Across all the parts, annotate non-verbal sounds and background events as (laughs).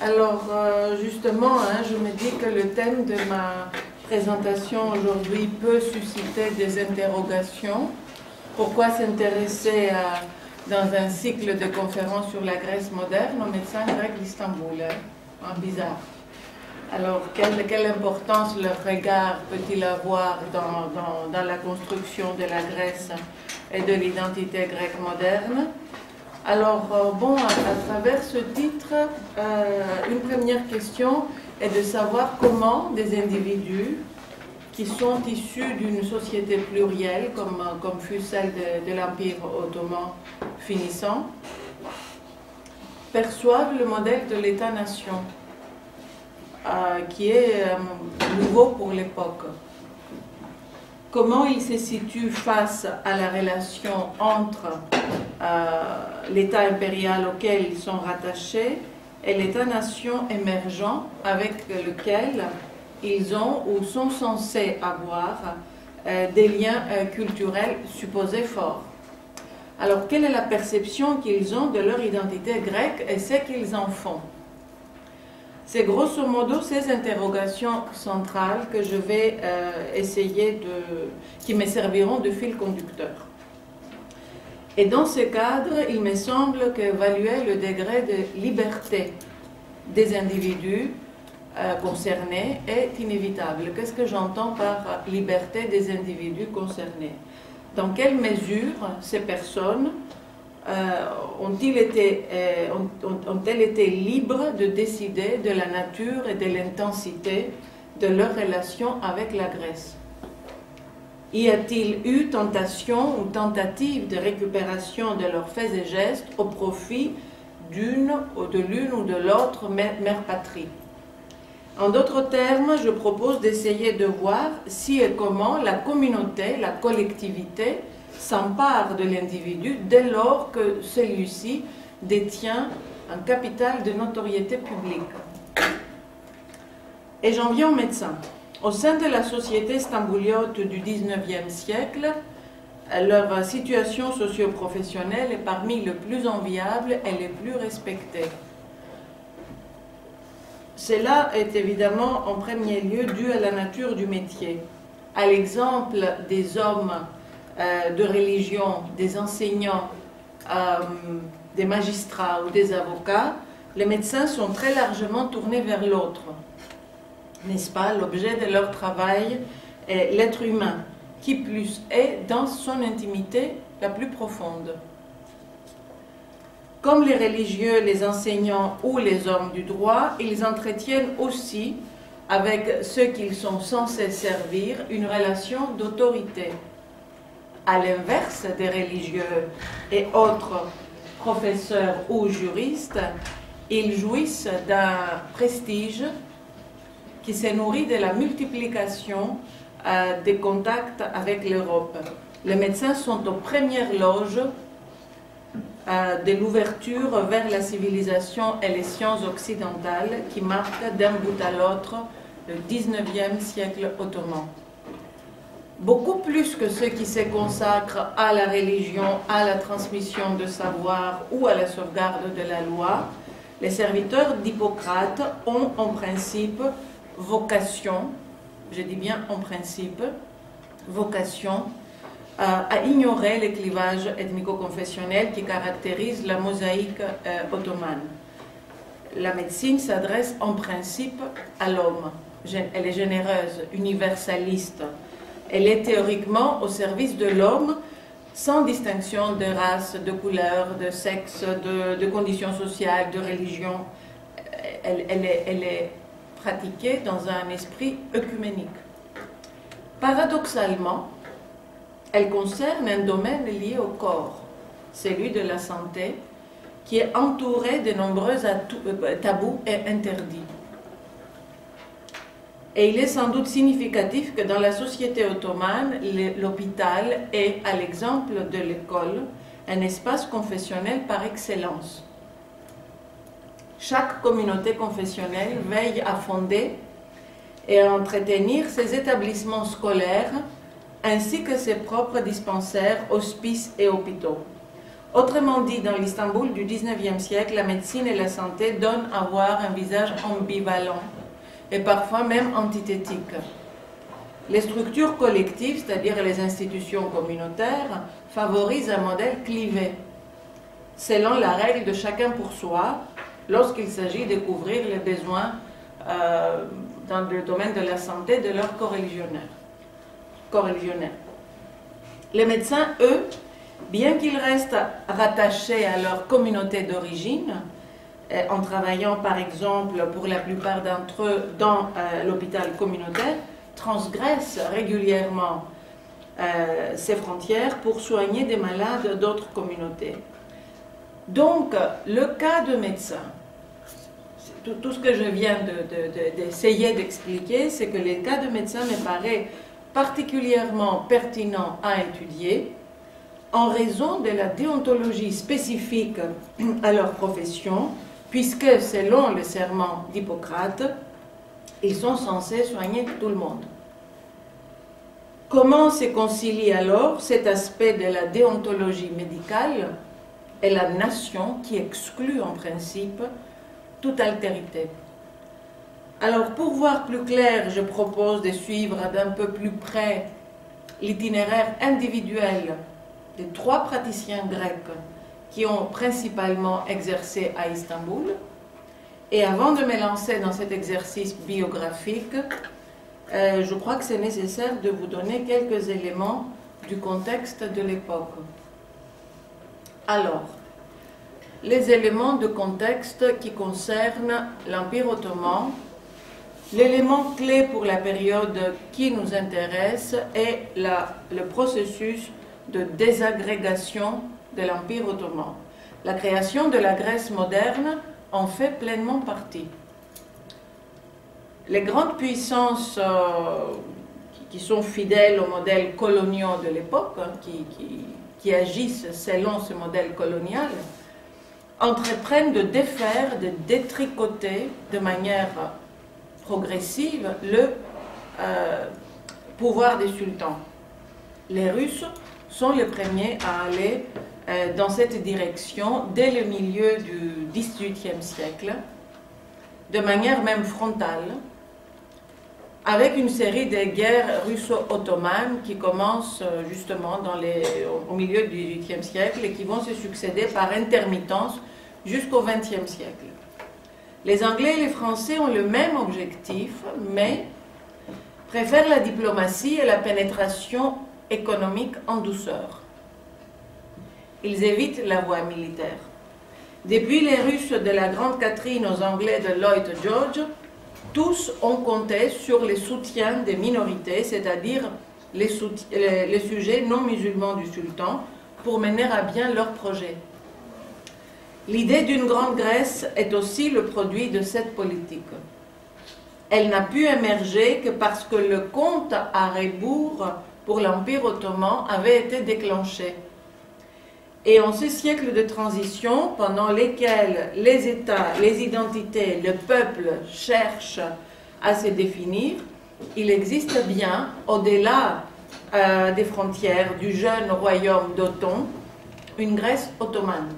Alors euh, justement, hein, je me dis que le thème de ma présentation aujourd'hui peut susciter des interrogations. Pourquoi s'intéresser dans un cycle de conférences sur la Grèce moderne au médecin grec d'Istanbul hein? Bizarre. Alors, quelle, importance leur regard peut-il avoir dans, dans, la construction de la Grèce et de l'identité grecque moderne? Alors, euh, bon, à, travers ce titre, euh, une première question est de savoir comment des individus qui sont issus d'une société plurielle, comme, comme fut celle de, l'Empire ottoman finissant, perçoivent le modèle de l'État-nation euh, qui est euh, nouveau pour l'époque. Comment il se situe face à la relation entre euh, l'État impérial auquel ils sont rattachés et l'État-nation émergent avec lequel ils ont ou sont censés avoir des liens culturels supposés forts. Alors, quelle est la perception qu'ils ont de leur identité grecque et ce qu'ils en font? C'est grosso modo ces interrogations centrales que je vais euh, essayer de. qui me serviront de fil conducteur. Et dans ce cadre, il me semble qu'évaluer le degré de liberté des individus euh, concernés est inévitable. Qu'est-ce que j'entends par liberté des individus concernés? Dans quelle mesure ces personnes ont-ils été, euh, ont-elles été libres de décider de la nature et de l'intensité de leur relation avec la Grèce? Y a-t-il eu tentation ou tentative de récupération de leurs faits et gestes au profit d'une ou de l'une ou de l'autre mère patrie? En d'autres termes, je propose d'essayer de voir si et comment la communauté, la collectivité, s'empare de l'individu dès lors que celui-ci détient un capital de notoriété publique. Et j'en viens aux médecins. Au sein de la société stambouliote du XIXe siècle, leur situation socio-professionnelle est parmi les plus enviables et les plus respectées. Cela est évidemment en premier lieu dû à la nature du métier. À l'exemple des hommes de religion, des enseignants, euh, des magistrats ou des avocats, les médecins sont très largement tournés vers l'autre. N'est-ce pas? L'objet de leur travail est l'être humain, qui plus est dans son intimité la plus profonde. Comme les religieux, les enseignants ou les hommes du droit, ils entretiennent aussi avec ceux qu'ils sont censés servir une relation d'autorité à l'inverse des religieux et autres professeurs ou juristes, ils jouissent d'un prestige qui se nourrit de la multiplication euh, des contacts avec l'Europe. Les médecins sont aux premières loges euh, de l'ouverture vers la civilisation et les sciences occidentales qui marquent d'un bout à l'autre le 19e siècle ottoman beaucoup plus que ceux qui se consacrent à la religion, à la transmission de savoir ou à la sauvegarde de la loi, les serviteurs d'Hippocrate ont en principe vocation, je dis bien en principe, vocation euh, à ignorer les clivages ethnico-confessionnels qui caractérisent la mosaïque euh, ottomane. La médecine s'adresse en principe à l'homme. Elle est généreuse, universaliste, elle est théoriquement au service de l'homme sans distinction de race, de couleur, de sexe, de, conditions sociales, de religion. Elle, est, elle est pratiquée dans un esprit œcuménique. Paradoxalement, elle concerne un domaine lié au corps, celui de la santé, qui est entouré de nombreux euh, tabous et interdits. Et il est sans doute significatif que dans la société ottomane, l'hôpital est, à l'exemple de l'école, un espace confessionnel par excellence. Chaque communauté confessionnelle veille à fonder et à entretenir ses établissements scolaires ainsi que ses propres dispensaires, hospices et hôpitaux. Autrement dit, dans l'Istanbul du 19e siècle, la médecine et la santé donnent à voir un visage ambivalent et parfois même antithétique. Les structures collectives, c'est-à-dire les institutions communautaires, favorisent un modèle clivé, selon la règle de chacun pour soi, lorsqu'il s'agit de couvrir les besoins euh, dans le domaine de la santé de leurs corréligionnaires. Les médecins, eux, bien qu'ils restent rattachés à leur communauté d'origine, en travaillant par exemple pour la plupart d'entre eux dans euh, l'hôpital communautaire, transgressent régulièrement euh, ces frontières pour soigner des malades d'autres communautés. Donc, le cas de médecin, tout, ce que je viens d'essayer d'expliquer, c'est que les cas de médecin me paraît particulièrement pertinent à étudier en raison de la déontologie spécifique à leur profession, puisque selon le serment d'Hippocrate, ils sont censés soigner tout le monde. Comment se concilie alors cet aspect de la déontologie médicale et la nation qui exclut en principe toute altérité? Alors pour voir plus clair, je propose de suivre d'un peu plus près l'itinéraire individuel des trois praticiens grecs qui ont principalement exercé à Istanbul. Et avant de me lancer dans cet exercice biographique, euh, je crois que c'est nécessaire de vous donner quelques éléments du contexte de l'époque. Alors, les éléments de contexte qui concernent l'Empire ottoman, l'élément clé pour la période qui nous intéresse est la, le processus de désagrégation de l'Empire ottoman. La création de la Grèce moderne en fait pleinement partie les grandes puissances euh, qui, sont fidèles aux modèles coloniaux de l'époque, hein, qui, agissent selon ce modèle colonial, entreprennent de défaire, de détricoter de manière progressive le euh, pouvoir des sultans. Les Russes sont les premiers à aller euh, dans cette direction dès le milieu du XVIIIe siècle, de manière même frontale, avec une série de guerres russo-ottomanes qui commencent euh, justement au milieu du XVIIIe siècle et qui vont se succéder par intermittence jusqu'au XXe siècle. Les Anglais et les Français ont le même objectif, mais préfèrent la diplomatie et la pénétration économique en douceur. Ils évitent la voie militaire. Depuis les Russes de la Grande Catherine aux Anglais de Lloyd George, tous ont compté sur les soutiens des minorités, c'est-à-dire les, sujets non musulmans du sultan, pour mener à bien leurs projets. L'idée d'une grande Grèce est aussi le produit de cette politique. Elle n'a pu émerger que parce que le compte à rebours pour l'Empire ottoman avait été déclenché. Et en ce siècle de transition, pendant lesquels les États, les identités, le peuple cherchent à se définir, il existe bien, au-delà euh, des frontières du jeune royaume d'Othon, une Grèce ottomane.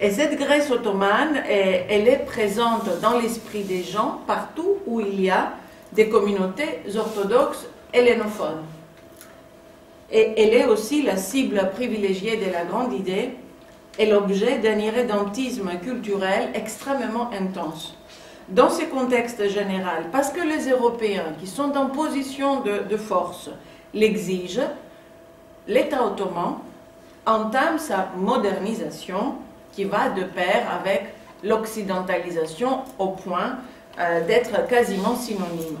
Et cette Grèce ottomane, elle est présente dans l'esprit des gens partout où il y a des communautés orthodoxes hellénophones. Elle est aussi la cible privilégiée de la grande idée et l'objet d'un irrédentisme culturel extrêmement intense. Dans ce contexte général, parce que les Européens qui sont en position de, force l'exigent, l'État ottoman entame sa modernisation qui va de pair avec l'occidentalisation au point euh, d'être quasiment synonyme.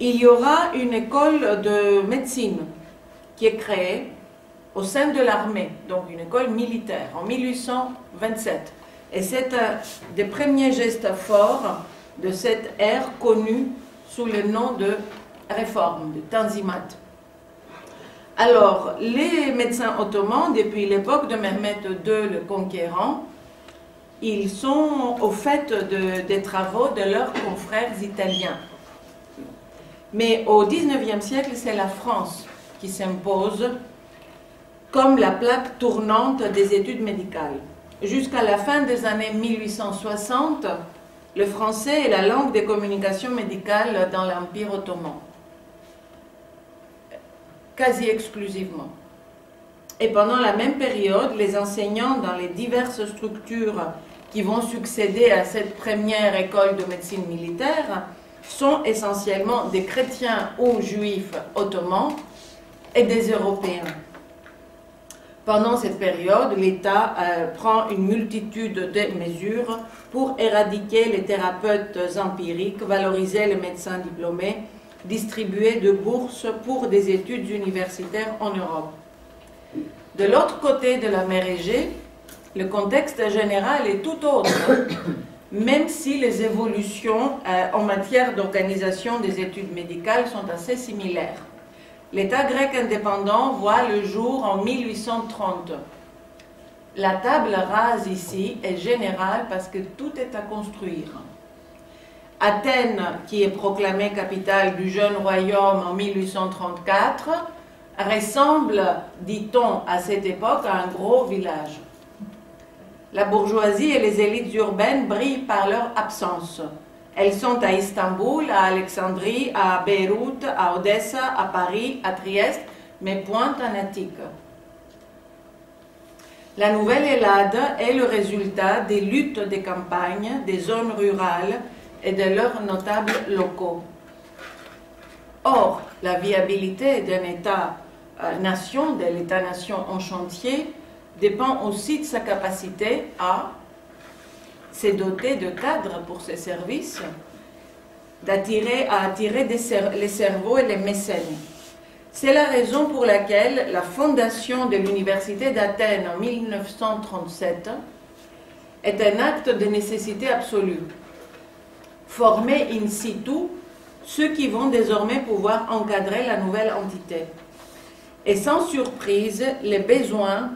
Il y aura une école de médecine qui est créée au sein de l'armée, donc une école militaire, en 1827. Et c'est un des premiers gestes forts de cette ère connue sous le nom de réforme, de Tanzimat. Alors, les médecins ottomans, depuis l'époque de Mehmet II le Conquérant, ils sont au fait des travaux de leurs confrères italiens. Mais au XIXe siècle, c'est la France qui s'impose comme la plaque tournante des études médicales. Jusqu'à la fin des années 1860, le français est la langue des communications médicales dans l'Empire ottoman, quasi exclusivement. Et pendant la même période, les enseignants dans les diverses structures qui vont succéder à cette première école de médecine militaire sont essentiellement des chrétiens ou juifs ottomans et des Européens. Pendant cette période, l'État euh, prend une multitude de mesures pour éradiquer les thérapeutes empiriques, valoriser les médecins diplômés, distribuer de bourses pour des études universitaires en Europe. De l'autre côté de la mer Égée, le contexte général est tout autre, (coughs) même si les évolutions euh, en matière d'organisation des études médicales sont assez similaires. L'État grec indépendant voit le jour en 1830. La table rase ici est générale parce que tout est à construire. Athènes, qui est proclamée capitale du jeune royaume en 1834, ressemble, dit-on à cette époque, à un gros village. La bourgeoisie et les élites urbaines brillent par leur absence. Elles sont à Istanbul, à Alexandrie, à Beyrouth, à Odessa, à Paris, à Trieste, mais point en Attique. La nouvelle Hélade est le résultat des luttes des campagnes, des zones rurales et de leurs notables locaux. Or, la viabilité d'un État-nation, de l'État-nation en chantier, dépend aussi de sa capacité à c'est doter de cadres pour ces services, d'attirer, à attirer les cerveaux et les mécènes. C'est la raison pour laquelle la fondation de l'Université d'Athènes en 1937 est un acte de nécessité absolue. Former in situ ceux qui vont désormais pouvoir encadrer la nouvelle entité. Et sans surprise, les besoins...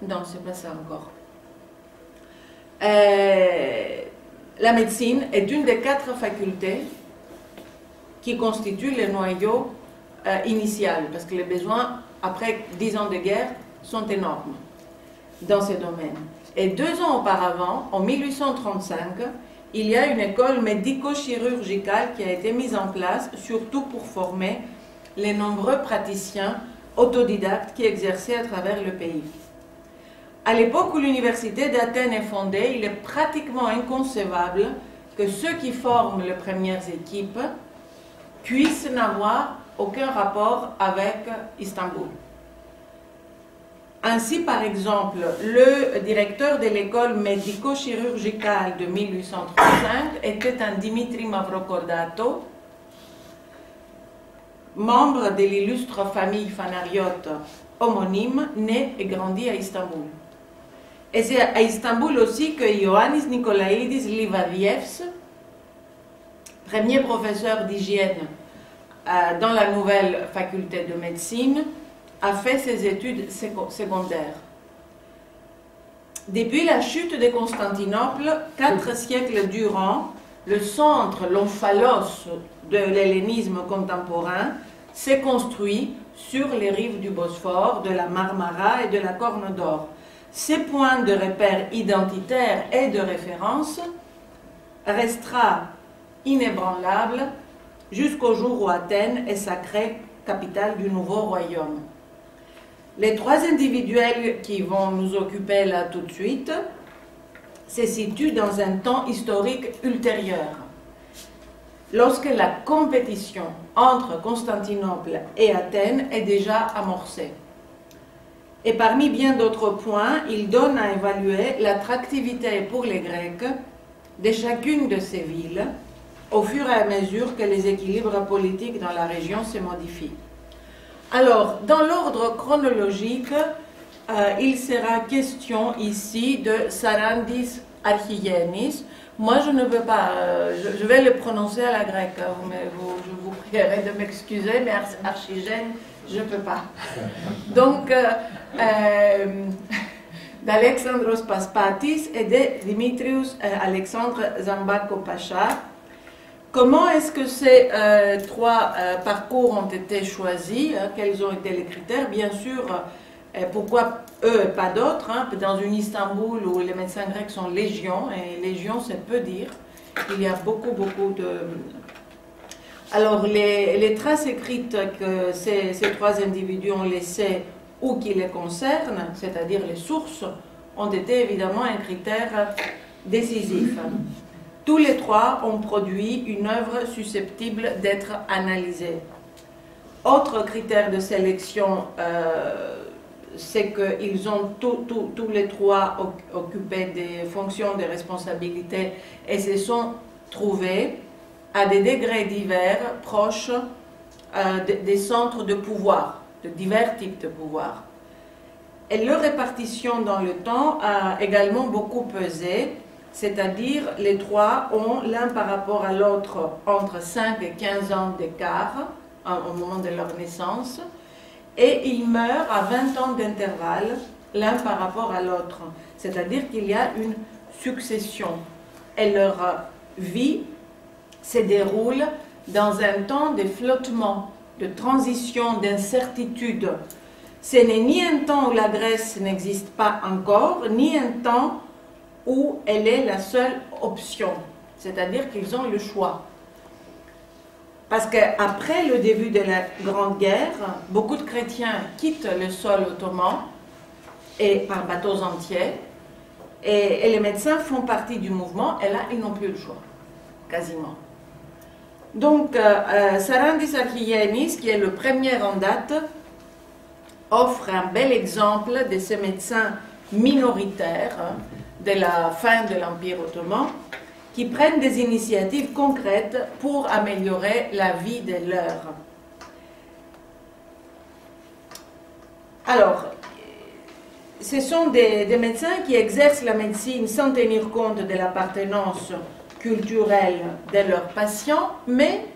Non, c'est pas ça encore. Euh, la médecine est une des quatre facultés qui constituent le noyau euh, initial, parce que les besoins, après dix ans de guerre, sont énormes dans ce domaine. Et deux ans auparavant, en 1835, il y a une école médico-chirurgicale qui a été mise en place, surtout pour former les nombreux praticiens autodidactes qui exerçaient à travers le pays. À l'époque où l'université d'Athènes est fondée, il est pratiquement inconcevable que ceux qui forment les premières équipes puissent n'avoir aucun rapport avec Istanbul. Ainsi, par exemple, le directeur de l'école médico-chirurgicale de 1835 était un Dimitri Mavrocordato, membre de l'illustre famille fanariote homonyme, né et grandi à Istanbul. Et c'est à Istanbul aussi que Ioannis Nikolaïdis Livadievs, premier professeur d'hygiène euh, dans la nouvelle faculté de médecine, a fait ses études secondaires. Depuis la chute de Constantinople, quatre siècles durant, le centre, l'omphalos de l'hellénisme contemporain, s'est construit sur les rives du Bosphore, de la Marmara et de la Corne d'Or. Ces points de repère identitaires et de référence restera inébranlable jusqu'au jour où Athènes est sacrée capitale du nouveau royaume. Les trois individuels qui vont nous occuper là tout de suite se situent dans un temps historique ultérieur, lorsque la compétition entre Constantinople et Athènes est déjà amorcée. Et parmi bien d'autres points, il donne à évaluer l'attractivité pour les Grecs de chacune de ces villes au fur et à mesure que les équilibres politiques dans la région se modifient. Alors, dans l'ordre chronologique, euh, il sera question ici de Sarandis Archigenis, Moi, je ne veux pas. euh, je, vais le prononcer à la grecque. hein, mais vous- je vous prierai de m'excuser, mais Ar- Archigène, je ne peux pas. Donc, euh, euh, d'Alexandros Paspatis et de Dimitrius euh, Alexandre Zambako Pacha. Comment est-ce que ces euh, trois parcours ont été choisis hein, Quels ont été les critères? Bien sûr, pourquoi eux et pas d'autres hein, Dans une Istanbul où les médecins grecs sont légion, et légion c'est peu dire, il y a beaucoup, beaucoup de... Alors, les, traces écrites que ces, trois individus ont laissées ou qui les concernent, c'est-à-dire les sources, ont été évidemment un critère décisif. Tous les trois ont produit une œuvre susceptible d'être analysée. Autre critère de sélection, euh, c'est qu'ils ont tous- les trois oc- occupé des fonctions de responsabilité et se sont trouvés à des degrés divers proches euh, de- des centres de pouvoir, de divers types de pouvoir. Et leur répartition dans le temps a également beaucoup pesé, c'est-à-dire les trois ont l'un par rapport à l'autre entre 5 et 15 ans d'écart au moment de leur naissance, et ils meurent à 20 ans d'intervalle l'un par rapport à l'autre, c'est-à-dire qu'il y a une succession. Et leur vie se déroule dans un temps de flottement, de transition, d'incertitude. Ce n'est ni un temps où la Grèce n'existe pas encore, ni un temps où elle est la seule option. C'est-à-dire qu'ils ont le choix. Parce qu'après le début de la Grande Guerre, beaucoup de chrétiens quittent le sol ottoman et par bateaux entiers. Et, et les médecins font partie du mouvement, et là, ils n'ont plus le choix, quasiment. Donc, euh, euh, Sarandis Archiyenis, qui est le premier en date, offre un bel exemple de ces médecins minoritaires hein, de la fin de l'Empire ottoman qui prennent des initiatives concrètes pour améliorer la vie des leurs. Alors, ce sont des médecins qui exercent la médecine sans tenir compte de l'appartenance culturelle de leurs patients, mais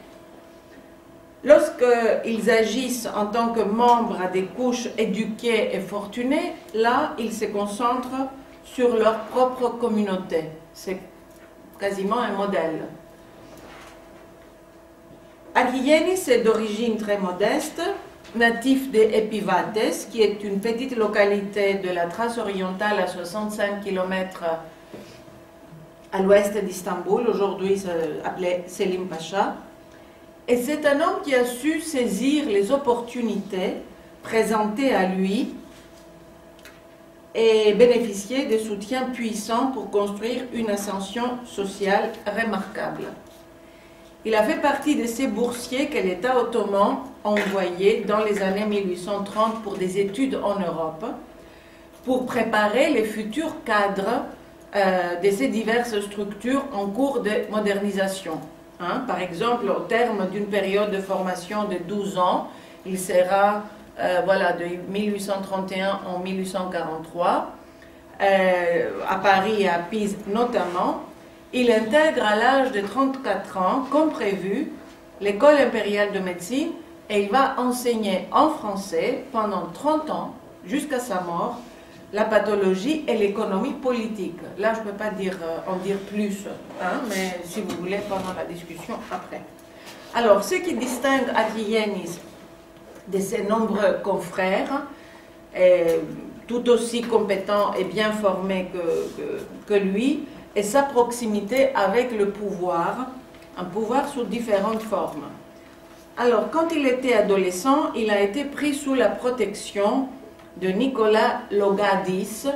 lorsqu'ils agissent en tant que membres des couches éduquées et fortunées, là, ils se concentrent sur leur propre communauté. C'est quasiment un modèle. Aguillenis est d'origine très modeste, natif de Epivates, qui est une petite localité de la Thrace orientale à 65 km à l'ouest d'Istanbul, aujourd'hui appelé Selim Pacha. Et c'est un homme qui a su saisir les opportunités présentées à lui et bénéficier de soutiens puissants pour construire une ascension sociale remarquable. Il a fait partie de ces boursiers que l'État ottoman envoyait dans les années 1830 pour des études en Europe, pour préparer les futurs cadres euh, de ces diverses structures en cours de modernisation. Hein, par exemple, au terme d'une période de formation de 12 ans, il sera euh, voilà, de 1831 en 1843, euh, à Paris et à Pise notamment, il intègre à l'âge de 34 ans, comme prévu, l'école impériale de médecine et il va enseigner en français pendant 30 ans, jusqu'à sa mort, la pathologie et l'économie politique. Là, je ne peux pas dire, euh, en dire plus, hein, mais si vous voulez, pendant la discussion après. Alors, ce qui distingue Adrienis de ses nombreux confrères, est tout aussi compétent et bien formé que, que, lui, et sa proximité avec le pouvoir, un pouvoir sous différentes formes. Alors, quand il était adolescent, il a été pris sous la protection de Nicolas Logadis,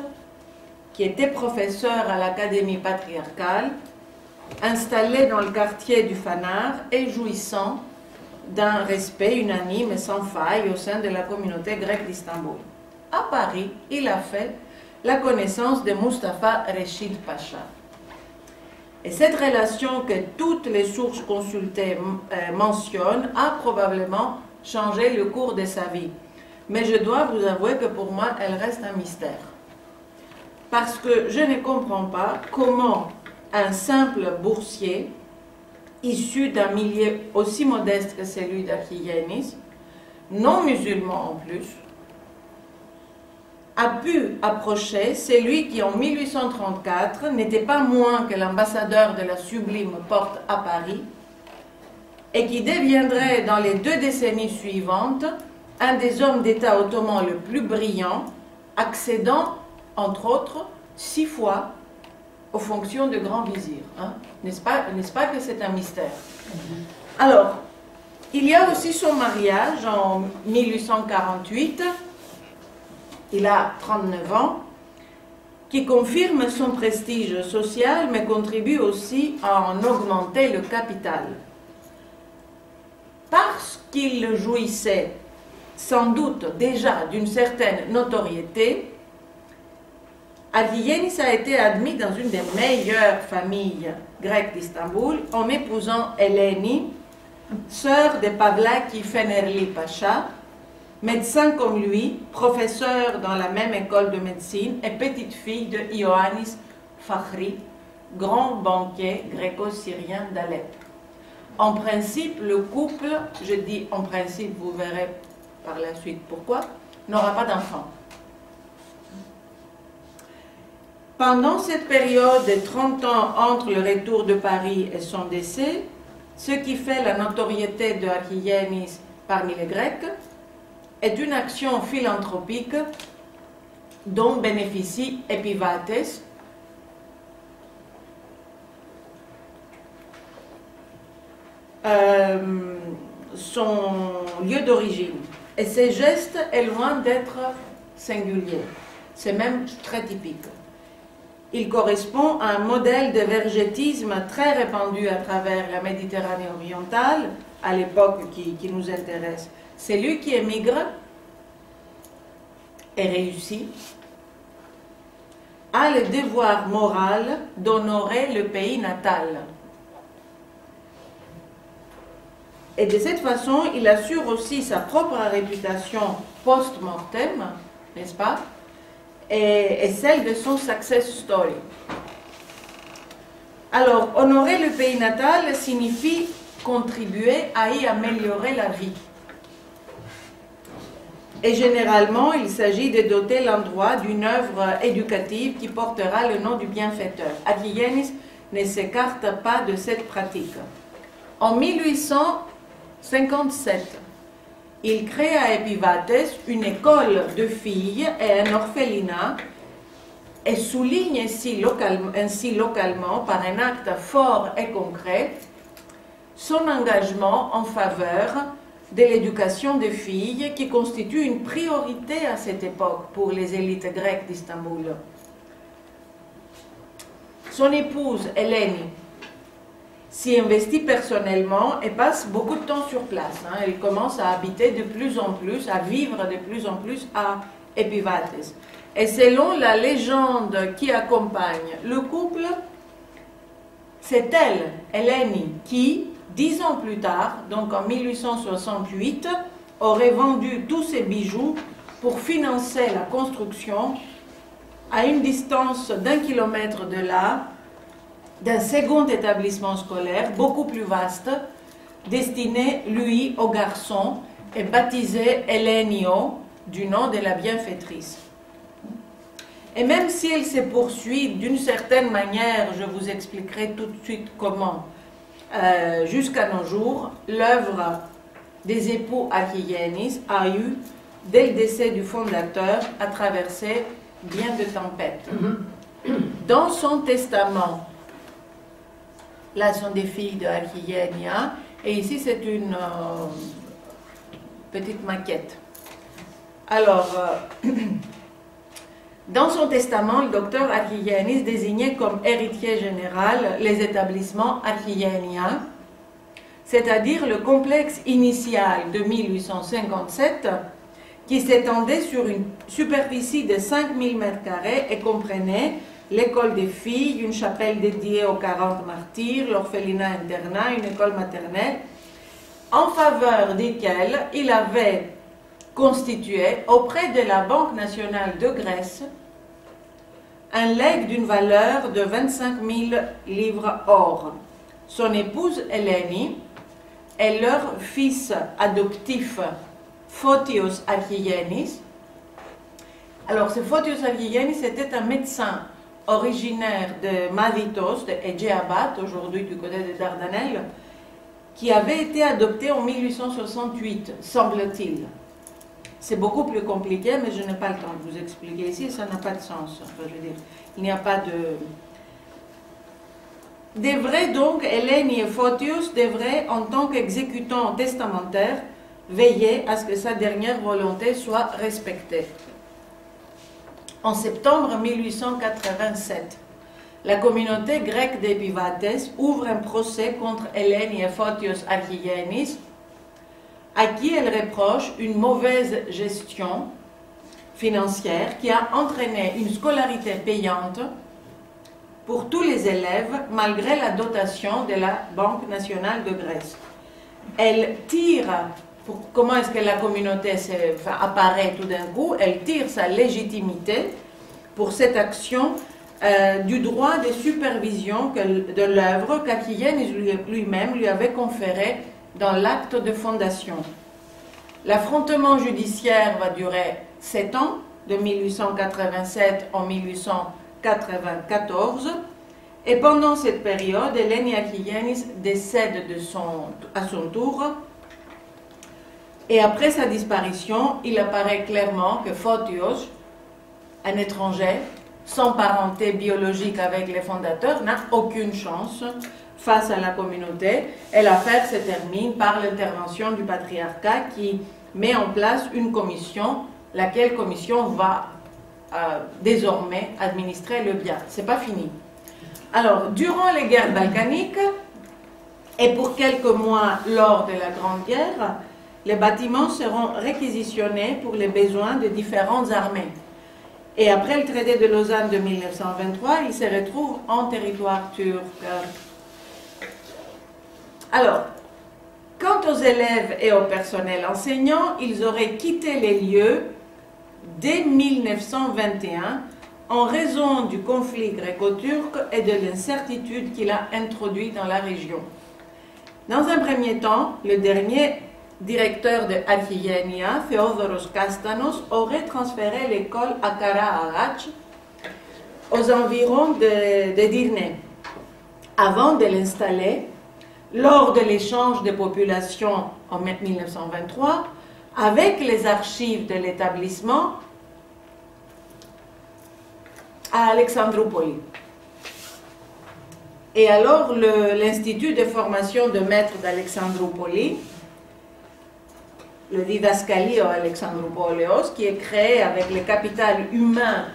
qui était professeur à l'Académie patriarcale, installé dans le quartier du Fanard et jouissant d'un respect unanime et sans faille au sein de la communauté grecque d'Istanbul. À Paris, il a fait la connaissance de Mustapha Rechid Pacha. Et cette relation que toutes les sources consultées euh, mentionnent a probablement changé le cours de sa vie. Mais je dois vous avouer que pour moi, elle reste un mystère. Parce que je ne comprends pas comment un simple boursier, issu d'un milieu aussi modeste que celui d'Archiyénis, non musulman en plus, a pu approcher celui qui en 1834 n'était pas moins que l'ambassadeur de la sublime porte à Paris et qui deviendrait dans les deux décennies suivantes un des hommes d'État ottomans le plus brillant, accédant, entre autres, six fois aux fonctions de grand vizir. Hein. N'est-ce pas, pas que c'est un mystère? Alors, il y a aussi son mariage en 1848, il a 39 ans, qui confirme son prestige social, mais contribue aussi à en augmenter le capital. Parce qu'il jouissait sans doute déjà d'une certaine notoriété, Aviyenis a été admis dans une des meilleures familles grecques d'Istanbul en épousant Eleni, sœur de Pavlaki Fenerli Pacha, médecin comme lui, professeur dans la même école de médecine et petite fille de Ioannis Fakhri, grand banquier gréco-syrien d'Alep. En principe, le couple, je dis en principe, vous verrez par la suite pourquoi, n'aura pas d'enfant? Pendant cette période de 30 ans entre le retour de Paris et son décès, ce qui fait la notoriété de Archiyenis parmi les Grecs est une action philanthropique dont bénéficie Epivates, euh, son lieu d'origine. Et ces gestes est loin d'être singuliers. C'est même très typique. Il correspond à un modèle de vergétisme très répandu à travers la Méditerranée orientale, à l'époque qui, qui, nous intéresse. C'est lui qui émigre et réussit, a le devoir moral d'honorer le pays natal. Et de cette façon, il assure aussi sa propre réputation post-mortem, n'est-ce pas et, celle de son success story. Alors, honorer le pays natal signifie contribuer à y améliorer la vie. Et généralement, il s'agit de doter l'endroit d'une œuvre éducative qui portera le nom du bienfaiteur. Adrienis ne s'écarte pas de cette pratique. En 1857, il crée à Epivates une école de filles et un orphelinat et souligne ainsi localement, ainsi localement, par un acte fort et concret, son engagement en faveur de l'éducation des filles qui constitue une priorité à cette époque pour les élites grecques d'Istanbul. Son épouse, Hélène, s'y investit personnellement et passe beaucoup de temps sur place. Hein. Elle commence à habiter de plus en plus, à vivre de plus en plus à Epivates. Et selon la légende qui accompagne le couple, c'est elle, Hélène, qui, dix ans plus tard, donc en 1868, aurait vendu tous ses bijoux pour financer la construction à une distance d'un kilomètre de là d'un second établissement scolaire beaucoup plus vaste, destiné, lui, aux garçons, et baptisé Elenio, du nom de la bienfaitrice. Et même si elle se poursuit d'une certaine manière, je vous expliquerai tout de suite comment, euh, jusqu'à nos jours, l'œuvre des époux Achillenis a eu, dès le décès du fondateur, à traverser bien de tempêtes. Dans son testament, Là, sont des filles de Archiyenia. Et ici, c'est une euh, petite maquette. Alors, euh, (clears throat) dans son testament, le docteur Archiyenis désignait comme héritier général les établissements archiyéniens, c'est-à-dire le complexe initial de 1857 qui s'étendait sur une superficie de 5000 m2 et comprenait l'école des filles, une chapelle dédiée aux 40 martyrs, l'orphelinat internat, une école maternelle, en faveur desquelles il avait constitué auprès de la Banque nationale de Grèce un legs d'une valeur de 25 000 livres or. Son épouse Eleni et leur fils adoptif Photios Archigenis. Alors, ce Photios Archigenis était un médecin originaire de Maditos, de Egeabat, aujourd'hui du côté des Dardanelles, qui avait été adopté en 1868, semble-t-il. C'est beaucoup plus compliqué, mais je n'ai pas le temps de vous expliquer ici, ça n'a pas de sens. il n'y a pas de... Devrait donc, Hélène et Photios devraient, en tant qu'exécutant testamentaire, veiller à ce que sa dernière volonté soit respectée. En septembre 1887, la communauté grecque d'Epivates ouvre un procès contre Hélène et Archigenis, à qui elle reproche une mauvaise gestion financière qui a entraîné une scolarité payante pour tous les élèves malgré la dotation de la Banque nationale de Grèce. Elle tire, comment est-ce que la communauté apparaît tout d'un coup, elle tire sa légitimité pour cette action euh, du droit de supervision de l'œuvre qu'Akiyén lui-même lui avait conféré dans l'acte de fondation. L'affrontement judiciaire va durer sept ans, de 1887 en 1894, et pendant cette période, Eleni Akiyénis décède de son, à son tour, et après sa disparition, il apparaît clairement que Photios, un étranger, sans parenté biologique avec les fondateurs, n'a aucune chance face à la communauté. Et l'affaire se termine par l'intervention du patriarcat qui met en place une commission, laquelle commission va euh, désormais administrer le bien. C'est pas fini. Alors, durant les guerres balkaniques et pour quelques mois lors de la Grande Guerre, les bâtiments seront réquisitionnés pour les besoins de différentes armées. Et après le traité de Lausanne de 1923, il se retrouve en territoire turc. Alors, quant aux élèves et au personnel enseignant, ils auraient quitté les lieux dès 1921 en raison du conflit gréco-turc et de l'incertitude qu'il a introduit dans la région. Dans un premier temps, le dernier directeur de Archigenia, Theodoros Kastanos, aurait transféré l'école à Karaagaç, aux environs de, de avant de l'installer lors de l'échange de populations en 1923 avec les archives de l'établissement à Alexandroupoli. Et alors l'Institut de formation de maîtres d'Alexandroupoli le Didascalio Alexandroupoleos, qui est créé avec le capital humain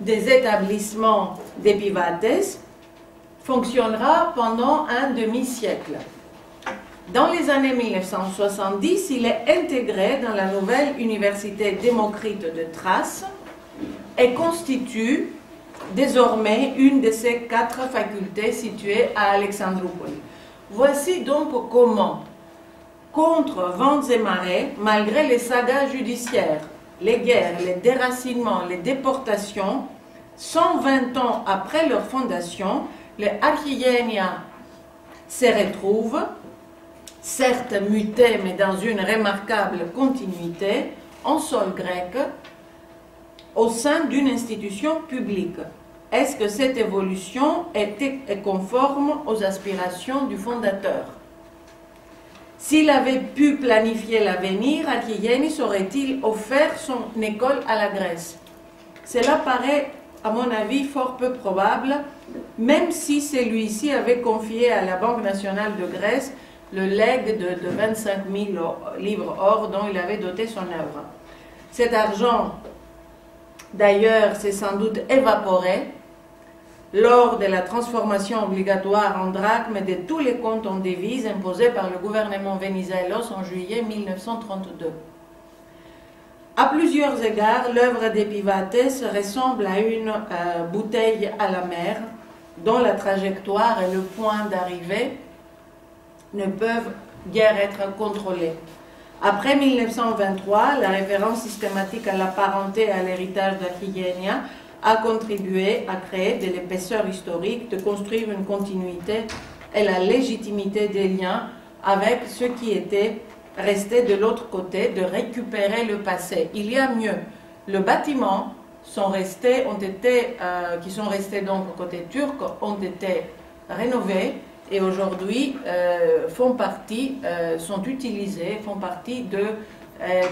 des établissements d'Epivates, fonctionnera pendant un demi-siècle. Dans les années 1970, il est intégré dans la nouvelle université démocrite de Thrace et constitue désormais une de ces quatre facultés situées à Alexandroupoli. Voici donc comment contre vents et marées, malgré les sagas judiciaires, les guerres, les déracinements, les déportations, 120 ans après leur fondation, les Archigéniens se retrouvent, certes mutés, mais dans une remarquable continuité, en sol grec, au sein d'une institution publique. Est-ce que cette évolution est conforme aux aspirations du fondateur? S'il avait pu planifier l'avenir, Alkigénis aurait-il offert son école à la Grèce? Cela paraît, à mon avis, fort peu probable, même si celui-ci avait confié à la Banque nationale de Grèce le legs de, 25 000 livres or dont il avait doté son œuvre. Cet argent, d'ailleurs, s'est sans doute évaporé lors de la transformation obligatoire en drachme de tous les comptes en devises imposés par le gouvernement Venizelos en juillet 1932. À plusieurs égards, l'œuvre d'Epivates ressemble à une euh, bouteille à la mer dont la trajectoire et le point d'arrivée ne peuvent guère être contrôlés. Après 1923, la référence systématique à la parenté et à l'héritage d'Aquigénia a contribué à créer de l'épaisseur historique, de construire une continuité et la légitimité des liens avec ce qui était resté de l'autre côté, de récupérer le passé. Il y a mieux. Le bâtiment sont restés, ont été, euh, qui sont restés donc côté turc, ont été rénovés et aujourd'hui euh, font partie, euh, sont utilisés, font partie de,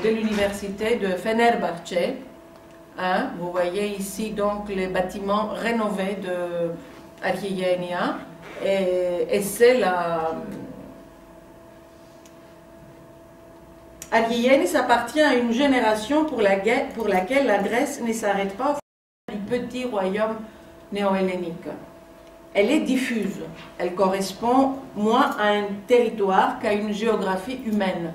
de l'université de Fenerbahçe. Hein? Vous voyez ici donc les bâtiments rénovés de Archiyenia et, c'est la Algienis appartient à une génération pour, laquelle la Grèce ne s'arrête pas du petit royaume néo-hellénique. Elle est diffuse, elle correspond moins à un territoire qu'à une géographie humaine.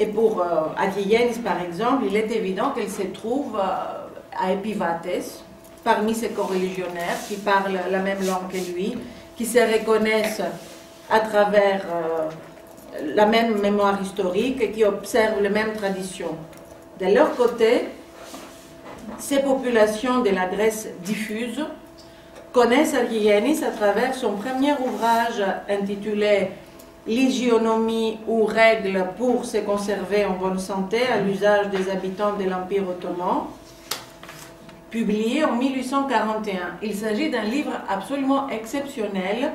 Et pour euh, par exemple, il est évident qu'elle se trouve euh, à Epivates, parmi ses coreligionnaires qui parlent la même langue que lui, qui se reconnaissent à travers euh, la même mémoire historique et qui observent les mêmes traditions. De leur côté, ces populations de la Grèce diffuse connaissent Argyienis à travers son premier ouvrage intitulé L'hygiénomie ou règles pour se conserver en bonne santé à l'usage des habitants de l'Empire ottoman, publié en 1841. Il s'agit d'un livre absolument exceptionnel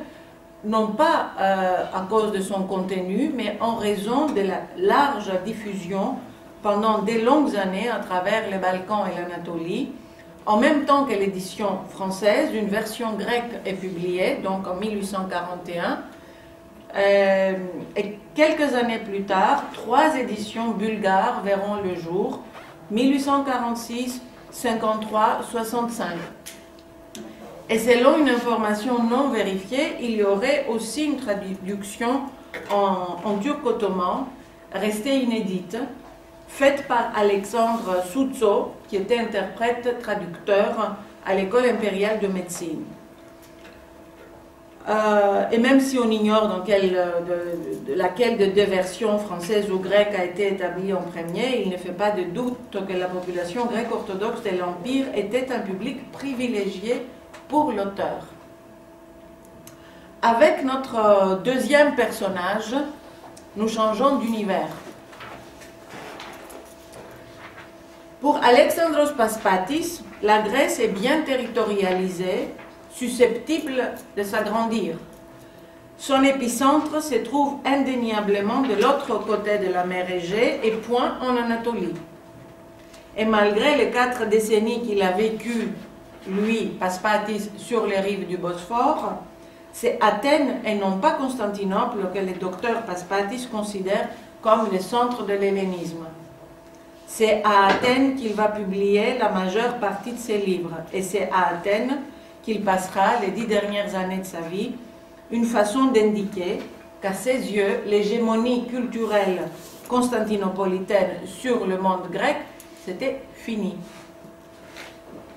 non pas euh, à cause de son contenu, mais en raison de la large diffusion pendant des longues années à travers les Balkans et l'Anatolie. En même temps que l'édition française, une version grecque est publiée, donc en 1841. Euh, et quelques années plus tard, trois éditions bulgares verront le jour, 1846, 53, 65. Et selon une information non vérifiée, il y aurait aussi une traduction en, turc ottoman, restée inédite, faite par Alexandre Soutso, qui était interprète traducteur à l'école impériale de médecine. Euh, et même si on ignore dans de, laquelle de deux versions françaises ou grecques a été établie en premier, il ne fait pas de doute que la population grecque orthodoxe de l'Empire était un public privilégié pour l'auteur. Avec notre deuxième personnage, nous changeons d'univers. Pour Alexandros Paspatis, la Grèce est bien territorialisée, susceptible de s'agrandir. Son épicentre se trouve indéniablement de l'autre côté de la mer Égée et point en Anatolie. Et malgré les quatre décennies qu'il a vécues lui, Paspatis, sur les rives du Bosphore, c'est Athènes et non pas Constantinople que le docteur Paspatis considère comme le centre de l'hellénisme. C'est à Athènes qu'il va publier la majeure partie de ses livres et c'est à Athènes qu'il passera les dix dernières années de sa vie, une façon d'indiquer qu'à ses yeux, l'hégémonie culturelle constantinopolitaine sur le monde grec, c'était fini.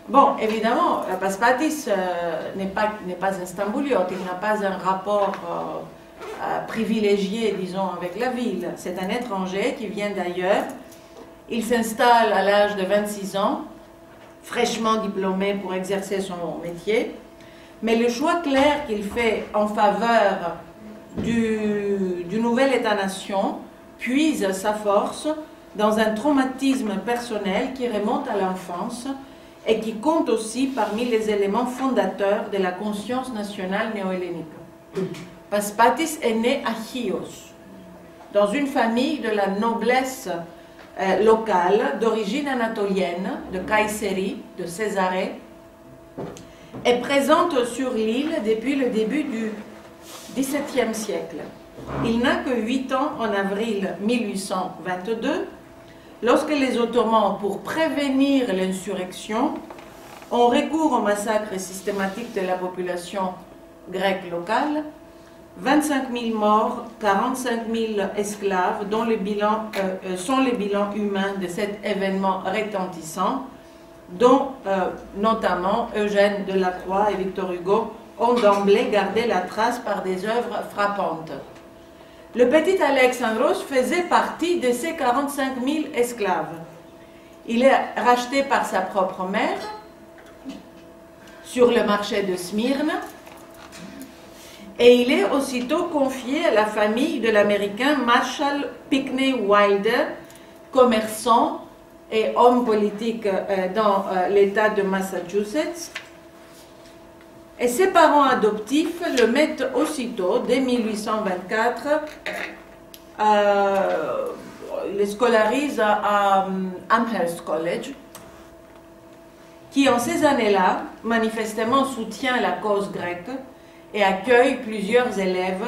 Bon, évidemment, Paspatis euh, n'est pas, pas un Stambouliote, il n'a pas un rapport euh, euh, privilégié, disons, avec la ville. C'est un étranger qui vient d'ailleurs. Il s'installe à l'âge de 26 ans, fraîchement diplômé pour exercer son métier. Mais le choix clair qu'il fait en faveur du, nouvel État-nation puise sa force dans un traumatisme personnel qui remonte à l'enfance et qui compte aussi parmi les éléments fondateurs de la conscience nationale néo-hellénique. Paspatis est né à Chios, dans une famille de la noblesse euh, locale d'origine anatolienne, de Kayseri, de Césarée, et présente sur l'île depuis le début du XVIIe siècle. Il n'a que 8 ans en avril 1822 lorsque les Ottomans, pour prévenir l'insurrection, ont recours au massacre systématique de la population grecque locale, 25 000 morts, 45 000 esclaves, dont les bilans, euh, euh, sont les bilans humains de cet événement retentissant, dont euh, notamment Eugène Delacroix et Victor Hugo ont d'emblée gardé la trace par des œuvres frappantes. Le petit Alexandros faisait partie de ces 45 000 esclaves. Il est racheté par sa propre mère sur le marché de Smyrne et il est aussitôt confié à la famille de l'américain Marshall Pinckney Wilder, commerçant et homme politique euh, dans euh, l'État de Massachusetts. Et ses parents adoptifs le mettent aussitôt, dès 1824, euh, les scolarisent à, Amherst College, qui en ces années-là, manifestement soutient la cause grecque et accueille plusieurs élèves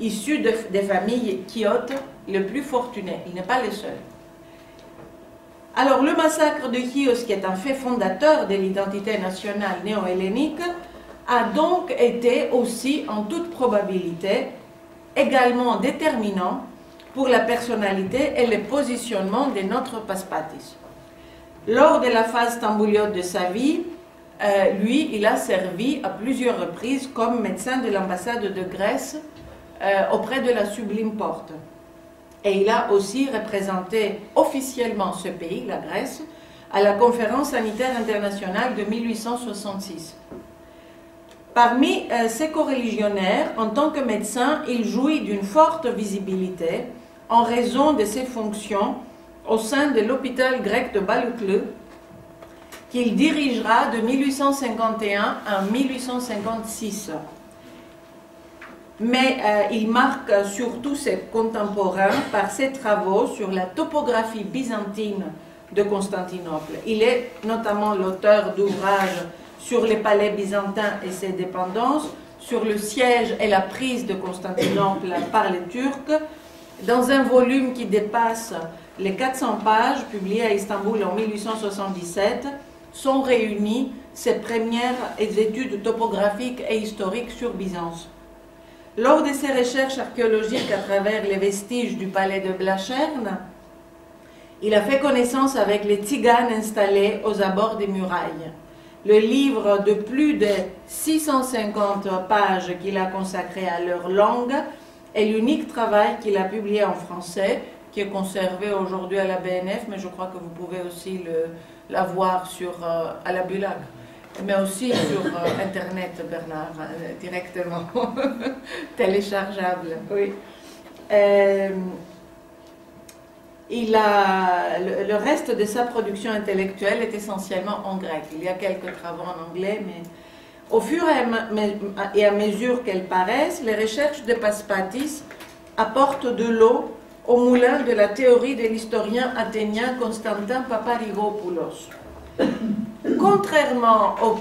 issus des familles quiotes les plus fortunées. Il n'est pas le seul. Alors, le massacre de Chios, qui est un fait fondateur de l'identité nationale néo-hellénique, a donc été aussi, en toute probabilité, également déterminant pour la personnalité et le positionnement de notre Paspatis. Lors de la phase tambouliote de sa vie, euh, lui, il a servi à plusieurs reprises comme médecin de l'ambassade de Grèce euh, auprès de la Sublime Porte. Et il a aussi représenté officiellement ce pays, la Grèce, à la conférence sanitaire internationale de 1866. Parmi euh, ses coreligionnaires, en tant que médecin, il jouit d'une forte visibilité en raison de ses fonctions au sein de l'hôpital grec de Baloukleu, qu'il dirigera de 1851 à 1856. Mais euh, il marque surtout ses contemporains par ses travaux sur la topographie byzantine de Constantinople. Il est notamment l'auteur d'ouvrages sur les palais byzantins et ses dépendances, sur le siège et la prise de Constantinople par les Turcs, dans un volume qui dépasse les 400 pages, publié à Istanbul en 1877, sont réunies ses premières études topographiques et historiques sur Byzance. Lors de ses recherches archéologiques à travers les vestiges du palais de Blachern, il a fait connaissance avec les tziganes installés aux abords des murailles le livre de plus de 650 pages qu'il a consacré à leur langue est l'unique travail qu'il a publié en français, qui est conservé aujourd'hui à la BNF, mais je crois que vous pouvez aussi l'avoir sur, euh, à la Bulag, mais aussi sur euh, Internet, Bernard, euh, directement, (laughs) téléchargeable. Oui il a, le, reste de sa production intellectuelle est essentiellement en grec. Il y a quelques travaux en anglais, mais au fur et à, mesure qu'elles paraissent, les recherches de Paspatis apportent de l'eau au moulin de la théorie de l'historien athénien Constantin Paparigopoulos. (coughs) Contrairement aux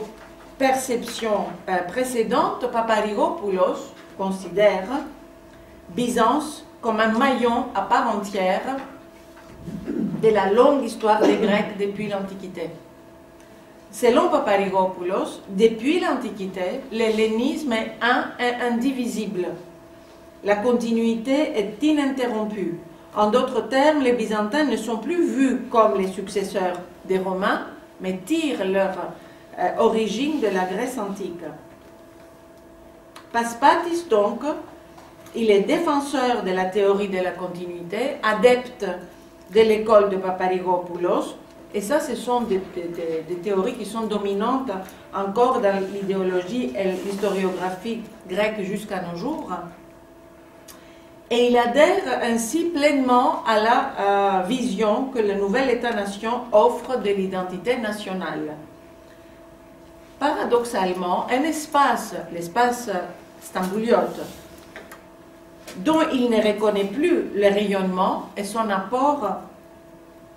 perceptions euh, précédentes, Paparigopoulos considère Byzance comme un maillon à part entière de la longue histoire des Grecs depuis l'Antiquité. Selon Paparigopoulos, depuis l'Antiquité, l'hellénisme est un et indivisible. La continuité est ininterrompue. En d'autres termes, les Byzantins ne sont plus vus comme les successeurs des Romains, mais tirent leur euh, origine de la Grèce antique. Paspatis, donc, il est défenseur de la théorie de la continuité, adepte de l'école de Paparigopoulos. Et ça, ce sont des, théories qui sont dominantes encore dans l'idéologie et l'historiographie grecque jusqu'à nos jours. Et il adhère ainsi pleinement à la euh, vision que le nouvel État-nation offre de l'identité nationale. Paradoxalement, un espace, l'espace stambouliote, dont il ne reconnaît plus le rayonnement et son apport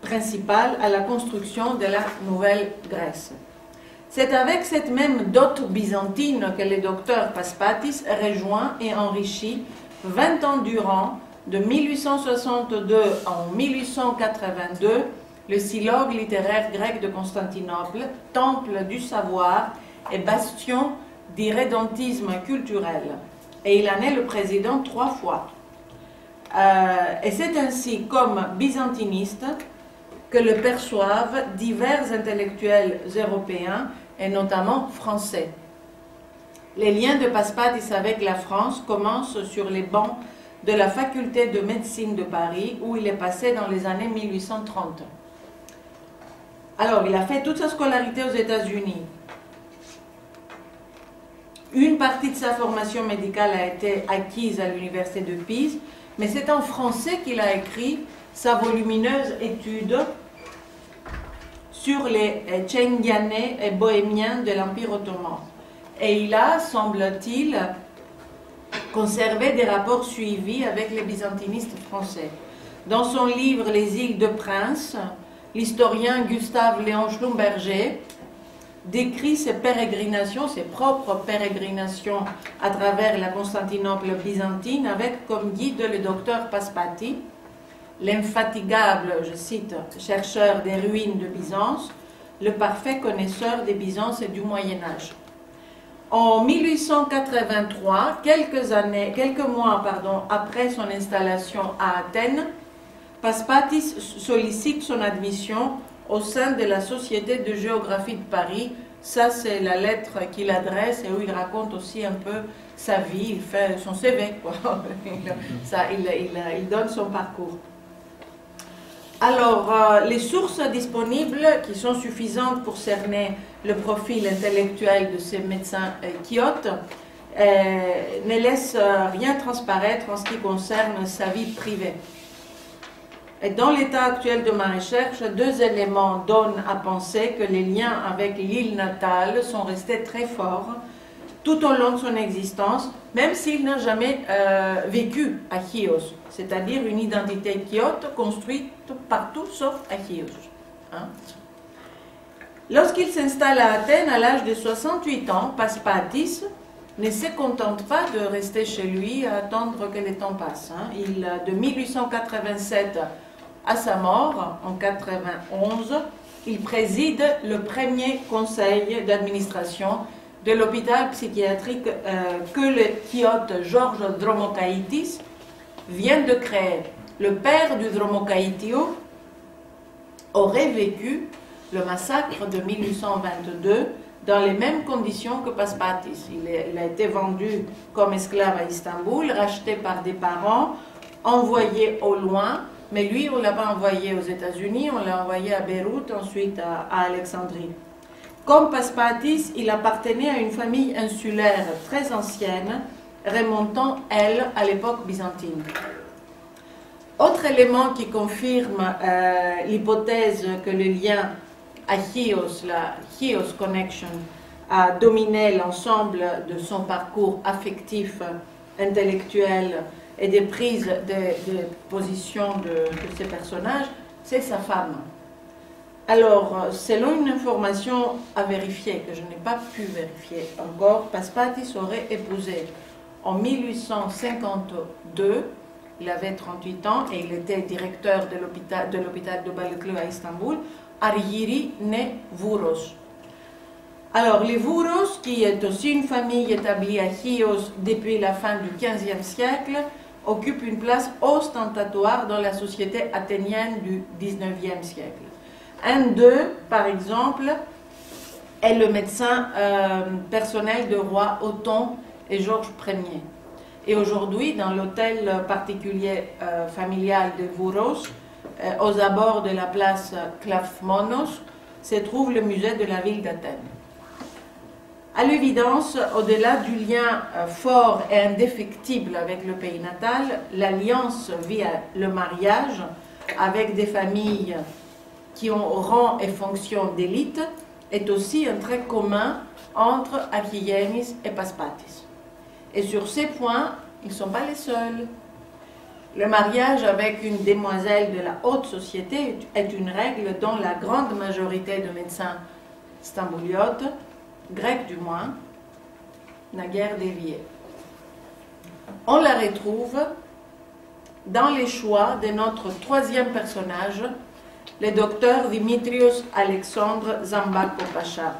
principal à la construction de la Nouvelle-Grèce. C'est avec cette même dot byzantine que le docteur Paspatis rejoint et enrichit 20 ans durant, de 1862 en 1882, le silogue littéraire grec de Constantinople, temple du savoir et bastion d'irrédentisme culturel et il en est le président trois fois. Euh, et c'est ainsi comme byzantiniste que le perçoivent divers intellectuels européens et notamment français. Les liens de Paspatis avec la France commencent sur les bancs de la faculté de médecine de Paris où il est passé dans les années 1830. Alors, il a fait toute sa scolarité aux États-Unis. Une partie de sa formation médicale a été acquise à l'université de Pise, mais c'est en français qu'il a écrit sa volumineuse étude sur les Tchengianais et Bohémiens de l'Empire ottoman. Et il a, semble-t-il, conservé des rapports suivis avec les byzantinistes français. Dans son livre Les îles de Prince, l'historien Gustave Léon Schlumberger décrit ses pérégrinations, ses propres pérégrinations à travers la Constantinople byzantine avec comme guide le docteur Paspati, l'infatigable, je cite, chercheur des ruines de Byzance, le parfait connaisseur des Byzances et du Moyen Âge. En 1883, quelques, années, quelques mois pardon, après son installation à Athènes, Paspatis sollicite son admission au sein de la Société de géographie de Paris. Ça, c'est la lettre qu'il adresse et où il raconte aussi un peu sa vie, il fait son CV, quoi. (laughs) Ça, il, il donne son parcours. Alors, euh, les sources disponibles qui sont suffisantes pour cerner le profil intellectuel de ces médecins quiotes euh, ne laissent rien transparaître en ce qui concerne sa vie privée. Et dans l'état actuel de ma recherche, deux éléments donnent à penser que les liens avec l'île natale sont restés très forts tout au long de son existence, même s'il n'a jamais euh, vécu à Chios, c'est-à-dire une identité quiote construite partout sauf à Chios. Hein. Lorsqu'il s'installe à Athènes à l'âge de 68 ans, Paspatis ne se contente pas de rester chez lui à attendre que le temps passe. Hein. Il, de 1887 à sa mort, en 91, il préside le premier conseil d'administration de l'hôpital psychiatrique euh, que le chiote Georges Dromokaitis vient de créer. Le père du Dromokaitio aurait vécu le massacre de 1822 dans les mêmes conditions que Paspatis. Il, a été vendu comme esclave à Istanbul, racheté par des parents, envoyé au loin, mais lui, on ne l'a pas envoyé aux États-Unis, on l'a envoyé à Beyrouth, ensuite à Alexandrie. Comme Paspatis, il appartenait à une famille insulaire très ancienne, remontant, elle, à l'époque byzantine. Autre élément qui confirme euh, l'hypothèse que le lien à Chios, la Chios Connection, a dominé l'ensemble de son parcours affectif, intellectuel et des prises de, position de, de ces personnages, c'est sa femme. Alors, selon une information à vérifier, que je n'ai pas pu vérifier encore, Paspatis aurait épousé en 1852, il avait 38 ans et il était directeur de l'hôpital de, à Istanbul, Argiri né Vouros. Alors, les Vouros, qui est aussi une famille établie à Chios depuis la fin du XVe siècle, occupent une place ostentatoire dans la société athénienne du XIXe siècle. Un d'eux, par exemple, est le médecin euh, personnel de roi Othon et Georges Ier. Et aujourd'hui, dans l'hôtel particulier euh, familial de Vouros, euh, aux abords de la place Klafmonos, se trouve le musée de la ville d'Athènes. À l'évidence, au-delà du lien fort et indéfectible avec le pays natal, l'alliance via le mariage avec des familles qui ont rang et fonction d'élite est aussi un trait commun entre Akienis et Paspatis. Et sur ces points, ils ne sont pas les seuls. Le mariage avec une demoiselle de la haute société est une règle dont la grande majorité de médecins stambouliotes, grecs du moins, n'a guère dévié. On la retrouve dans les choix de notre troisième personnage, le docteur Dimitrios Alexandre Zambako Pacha.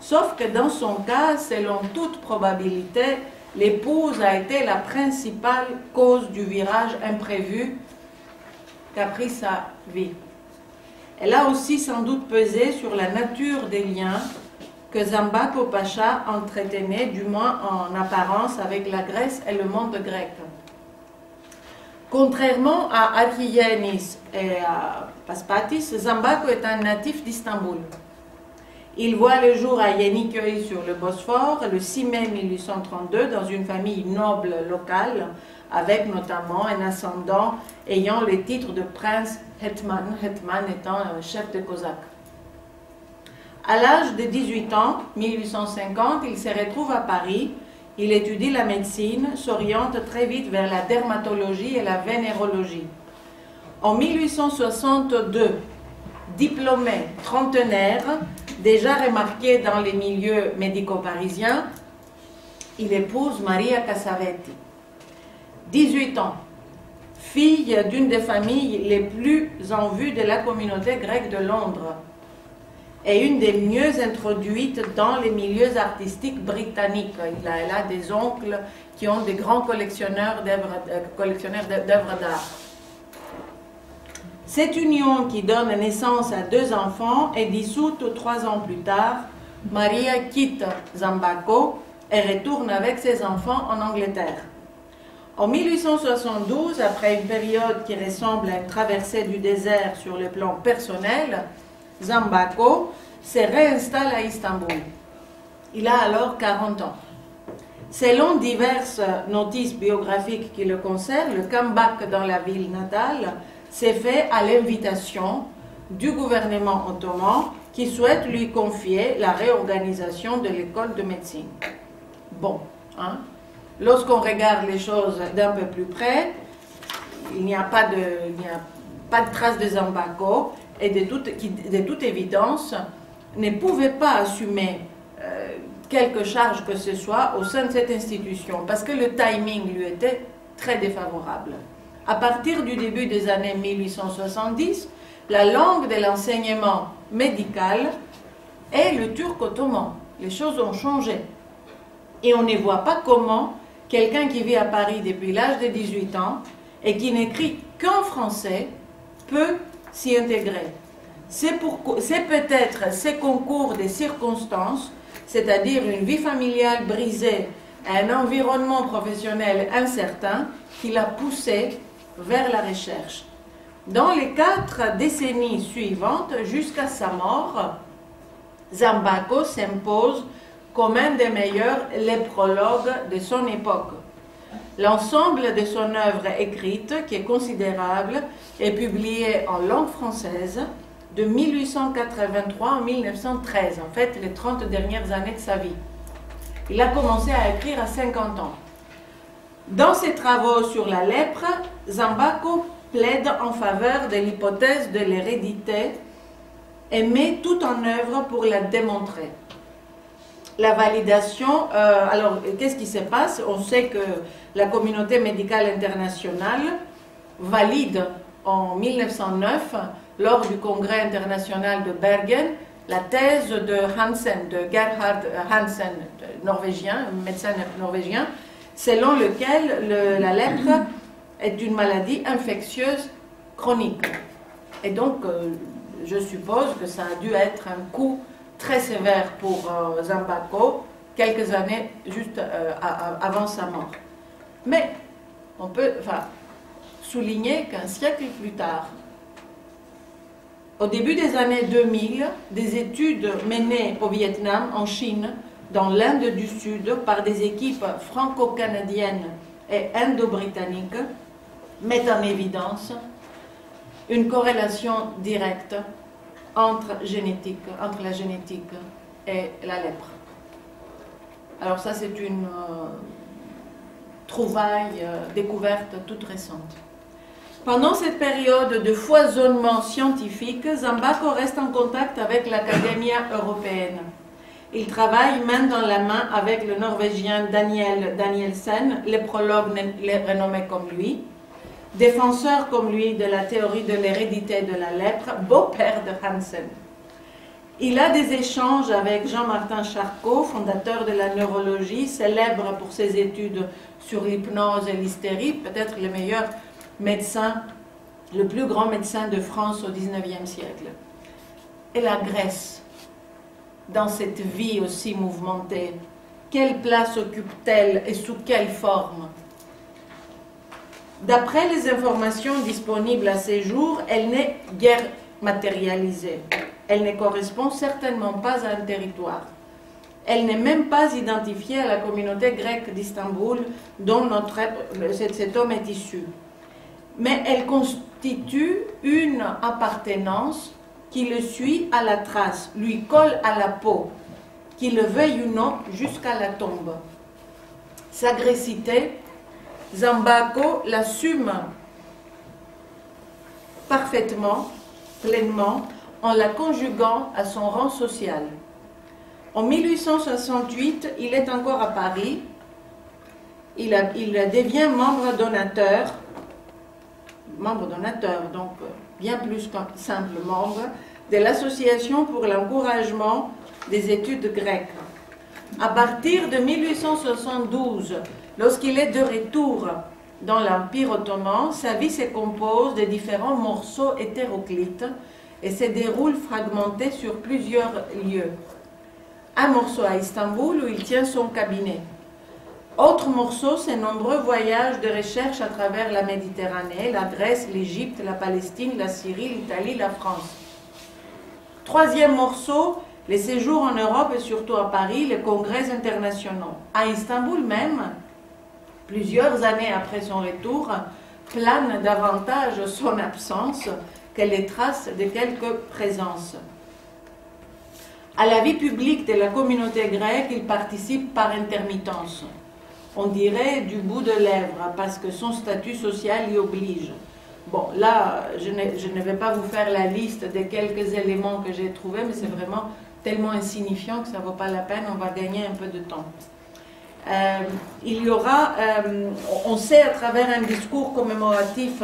Sauf que dans son cas, selon toute probabilité, l'épouse a été la principale cause du virage imprévu qu'a pris sa vie. Elle a aussi sans doute pesé sur la nature des liens que Zambako Pacha entretenait, du moins en apparence, avec la Grèce et le monde grec. Contrairement à Atriyenis et à Paspatis, Zambako est un natif d'Istanbul. Il voit le jour à Yeniköy sur le Bosphore le 6 mai 1832 dans une famille noble locale avec notamment un ascendant ayant le titre de prince Hetman, Hetman étant un chef de Cosaque. À l'âge de 18 ans, 1850, il se retrouve à Paris. Il étudie la médecine, s'oriente très vite vers la dermatologie et la vénérologie. En 1862, diplômé trentenaire, déjà remarqué dans les milieux médico-parisiens, il épouse Maria Cassavetti. 18 ans, fille d'une des familles les plus en vue de la communauté grecque de Londres et une des mieux introduites dans les milieux artistiques britanniques. Il a, elle a des oncles qui ont des grands collectionneurs d'œuvres d'art. Cette union qui donne naissance à deux enfants est dissoute trois ans plus tard. Maria quitte Zambako et retourne avec ses enfants en Angleterre. En 1872, après une période qui ressemble à une traversée du désert sur le plan personnel, Zambako se réinstalle à Istanbul. Il a alors 40 ans. Selon diverses notices biographiques qui le concernent, le comeback dans la ville natale s'est fait à l'invitation du gouvernement ottoman qui souhaite lui confier la réorganisation de l'école de médecine. Bon, hein? lorsqu'on regarde les choses d'un peu plus près, il n'y a pas de, pas de trace de Zambako et de toute, toute évidence ne pouvait pas assumer euh, quelque charge que ce soit au sein de cette institution parce que le timing lui était très défavorable. À partir du début des années 1870, la langue de l'enseignement médical est le turc ottoman. Les choses ont changé. Et on ne voit pas comment quelqu'un qui vit à Paris depuis l'âge de 18 ans et qui n'écrit qu'en français peut s'y intégrer. C'est peut-être ces concours des circonstances, c'est-à-dire une vie familiale brisée, un environnement professionnel incertain, qui l'a poussé vers la recherche. Dans les quatre décennies suivantes, jusqu'à sa mort, Zambako s'impose comme un des meilleurs léprologues de son époque. L'ensemble de son œuvre écrite, qui est considérable, est publié en langue française de 1883 à 1913, en fait les 30 dernières années de sa vie. Il a commencé à écrire à 50 ans. Dans ses travaux sur la lèpre, Zambako plaide en faveur de l'hypothèse de l'hérédité et met tout en œuvre pour la démontrer. La validation, euh, alors qu'est-ce qui se passe? On sait que la communauté médicale internationale valide en 1909, lors du congrès international de Bergen, la thèse de Hansen, de Gerhard Hansen, norvégien, médecin norvégien, selon lequel la lèpre est une maladie infectieuse chronique. Et donc, euh, je suppose que ça a dû être un coup très sévère pour euh, Zambako, quelques années juste euh, avant sa mort. Mais on peut souligner qu'un siècle plus tard, au début des années 2000, des études menées au Vietnam, en Chine, dans l'Inde du Sud par des équipes franco-canadiennes et indo-britanniques mettent en évidence une corrélation directe entre, génétique, entre la génétique et la lèpre. Alors ça, c'est une euh, trouvaille, euh, découverte toute récente. Pendant cette période de foisonnement scientifique, Zambako reste en contact avec l'Académie européenne. Il travaille main dans la main avec le Norvégien Daniel Danielsen, les prologues renommé comme lui, défenseur comme lui de la théorie de l'hérédité de la lèpre, beau-père de Hansen. Il a des échanges avec Jean-Martin Charcot, fondateur de la neurologie, célèbre pour ses études sur l'hypnose et l'hystérie, peut-être le meilleur médecin, le plus grand médecin de France au XIXe siècle. Et la Grèce, dans cette vie aussi mouvementée Quelle place occupe-t-elle et sous quelle forme? D'après les informations disponibles à ce jour, elle n'est guère matérialisée. Elle ne correspond certainement pas à un territoire. Elle n'est même pas identifiée à la communauté grecque d'Istanbul dont cet homme est issu. Mais elle constitue une appartenance qui le suit à la trace, lui colle à la peau, qu'il le veuille ou non, jusqu'à la tombe. Sa grécité, Zambako l'assume parfaitement, pleinement, en la conjuguant à son rang social. En 1868, il est encore à Paris. Il, il devient membre donateur, membre donateur, donc bien plus qu'un simple membre, de l'Association pour l'encouragement des études grecques. À partir de 1872, lorsqu'il est de retour dans l'Empire ottoman, sa vie se compose de différents morceaux hétéroclites et se déroule fragmenté sur plusieurs lieux. Un morceau à Istanbul où il tient son cabinet. Autre morceau, ses nombreux voyages de recherche à travers la Méditerranée, la Grèce, l'Égypte, la Palestine, la Syrie, l'Italie, la France. Troisième morceau, les séjours en Europe et surtout à Paris, les congrès internationaux. À Istanbul même, plusieurs années après son retour, plane davantage son absence que les traces de quelques présences. À la vie publique de la communauté grecque, il participe par intermittence. On dirait du bout de lèvres, parce que son statut social y oblige. Bon, là, je ne, vais pas vous faire la liste des quelques éléments que j'ai trouvés, mais c'est vraiment tellement insignifiant que ça ne vaut pas la peine, on va gagner un peu de temps. Euh, il y aura, euh, on sait à travers un discours commémoratif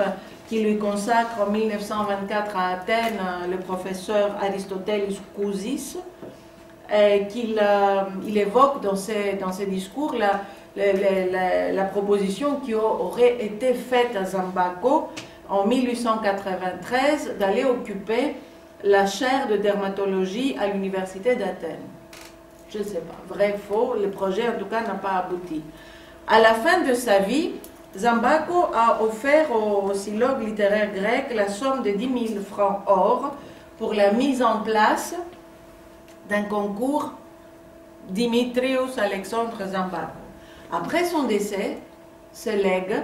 qui lui consacre en 1924 à Athènes le professeur Aristoteles Kousis, qu'il il évoque dans ses, dans ses discours la, la, proposition qui aurait été faite à Zambako en 1893 d'aller occuper la chaire de dermatologie à l'université d'Athènes. Je ne sais pas, vrai, faux, le projet en tout cas n'a pas abouti. À la fin de sa vie, Zambako a offert au silogue littéraire grec la somme de 10 000 francs or pour la mise en place d'un concours Dimitrios Alexandre Zambako. Après son décès, ce legs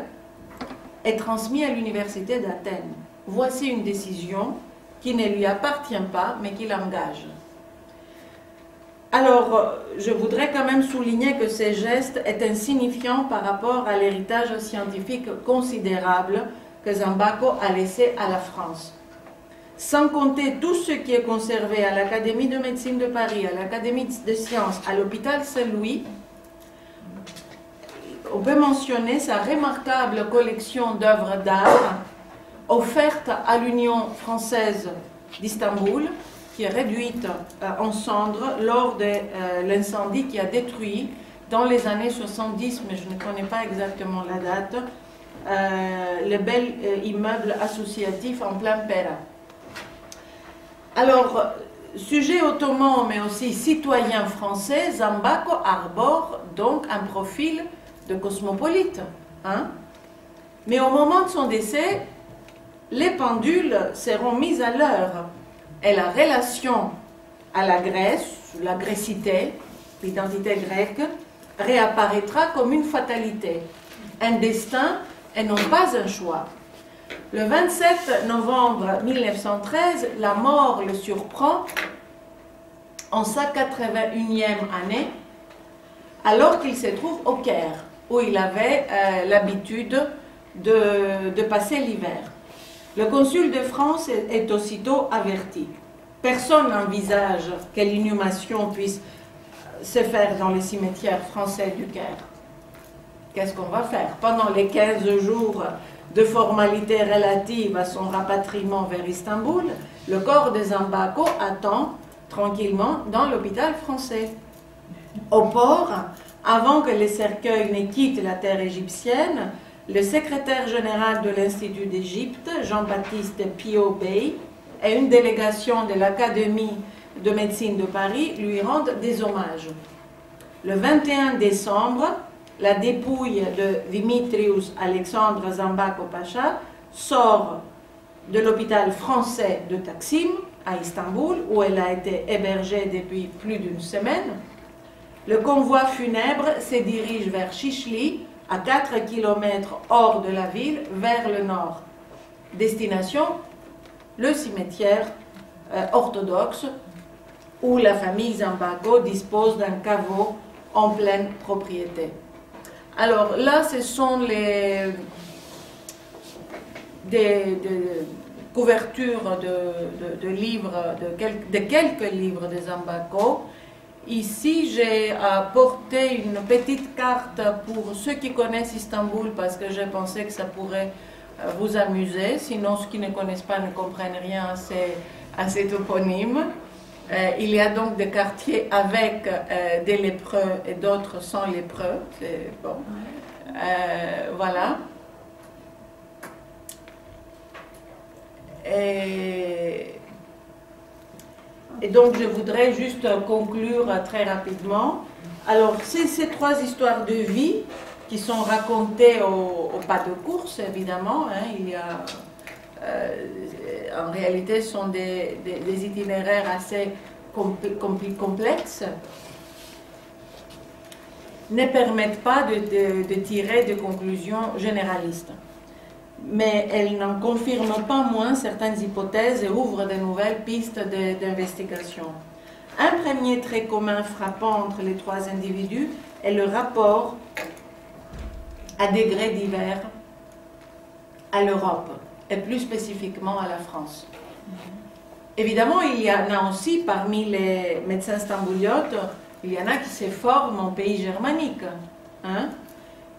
est transmis à l'université d'Athènes. Voici une décision qui ne lui appartient pas, mais qui l'engage. Alors, je voudrais quand même souligner que ce geste est insignifiant par rapport à l'héritage scientifique considérable que Zambako a laissé à la France. Sans compter tout ce qui est conservé à l'Académie de médecine de Paris, à l'Académie de sciences, à l'hôpital Saint-Louis, on peut mentionner sa remarquable collection d'œuvres d'art offerte à l'Union française d'Istanbul, qui est réduite euh, en cendres lors de euh, l'incendie qui a détruit dans les années 70, mais je ne connais pas exactement la date, euh, le bel immeuble associatif en plein Pera. Alors, sujet ottoman, mais aussi citoyen français, Zambako arbore donc un profil de cosmopolite. Hein? Mais au moment de son décès, les pendules seront mises à l'heure et la relation à la Grèce, la grécité, l'identité grecque, réapparaîtra comme une fatalité, un destin et non pas un choix. Le 27 novembre 1913, la mort le surprend en sa 81e année, alors qu'il se trouve au Caire, où il avait euh, l'habitude de, passer l'hiver. Le consul de France est aussitôt averti. Personne n'envisage que l'inhumation puisse se faire dans les cimetières français du Caire. Qu'est-ce qu'on va faire? Pendant les 15 jours de formalités relatives à son rapatriement vers Istanbul, le corps de Zambako attend tranquillement dans l'hôpital français. Au port, avant que les cercueils ne quittent la terre égyptienne, le secrétaire général de l'Institut d'Égypte, Jean-Baptiste Pio Bey, et une délégation de l'Académie de médecine de Paris lui rendent des hommages. Le 21 décembre, la dépouille de Dimitrius Alexandre Zambako Pacha sort de l'hôpital français de Taksim à Istanbul, où elle a été hébergée depuis plus d'une semaine. Le convoi funèbre se dirige vers Chichli, à 4 km hors de la ville, vers le nord. Destination, le cimetière euh, orthodoxe, où la famille Zambako dispose d'un caveau en pleine propriété. Alors là, ce sont les couvertures de, livres, de, quelques livres de Zambako. Ici, j'ai apporté une petite carte pour ceux qui connaissent Istanbul parce que j'ai pensé que ça pourrait euh, vous amuser. Sinon, ceux qui ne connaissent pas ne comprennent rien à ces, à ces toponymes. Euh, il y a donc des quartiers avec euh, des lépreux et d'autres sans lépreux. Bon. Euh, voilà. Et, et, donc je voudrais juste conclure très rapidement. Alors, ces trois histoires de vie qui sont racontées au, pas de course, évidemment. Hein. euh, en réalité, sont des, itinéraires assez complexes, ne permettent pas de, tirer de conclusions généralistes. Mais elles n'en confirment pas moins certaines hypothèses et ouvrent de nouvelles pistes d'investigation. Un premier trait commun frappant entre les trois individus est le rapport à degrés divers à l'Europe et plus spécifiquement à la France. Évidemment, il y en a aussi parmi les médecins stambouliotes, il y en a qui se forment en pays germanique. Hein?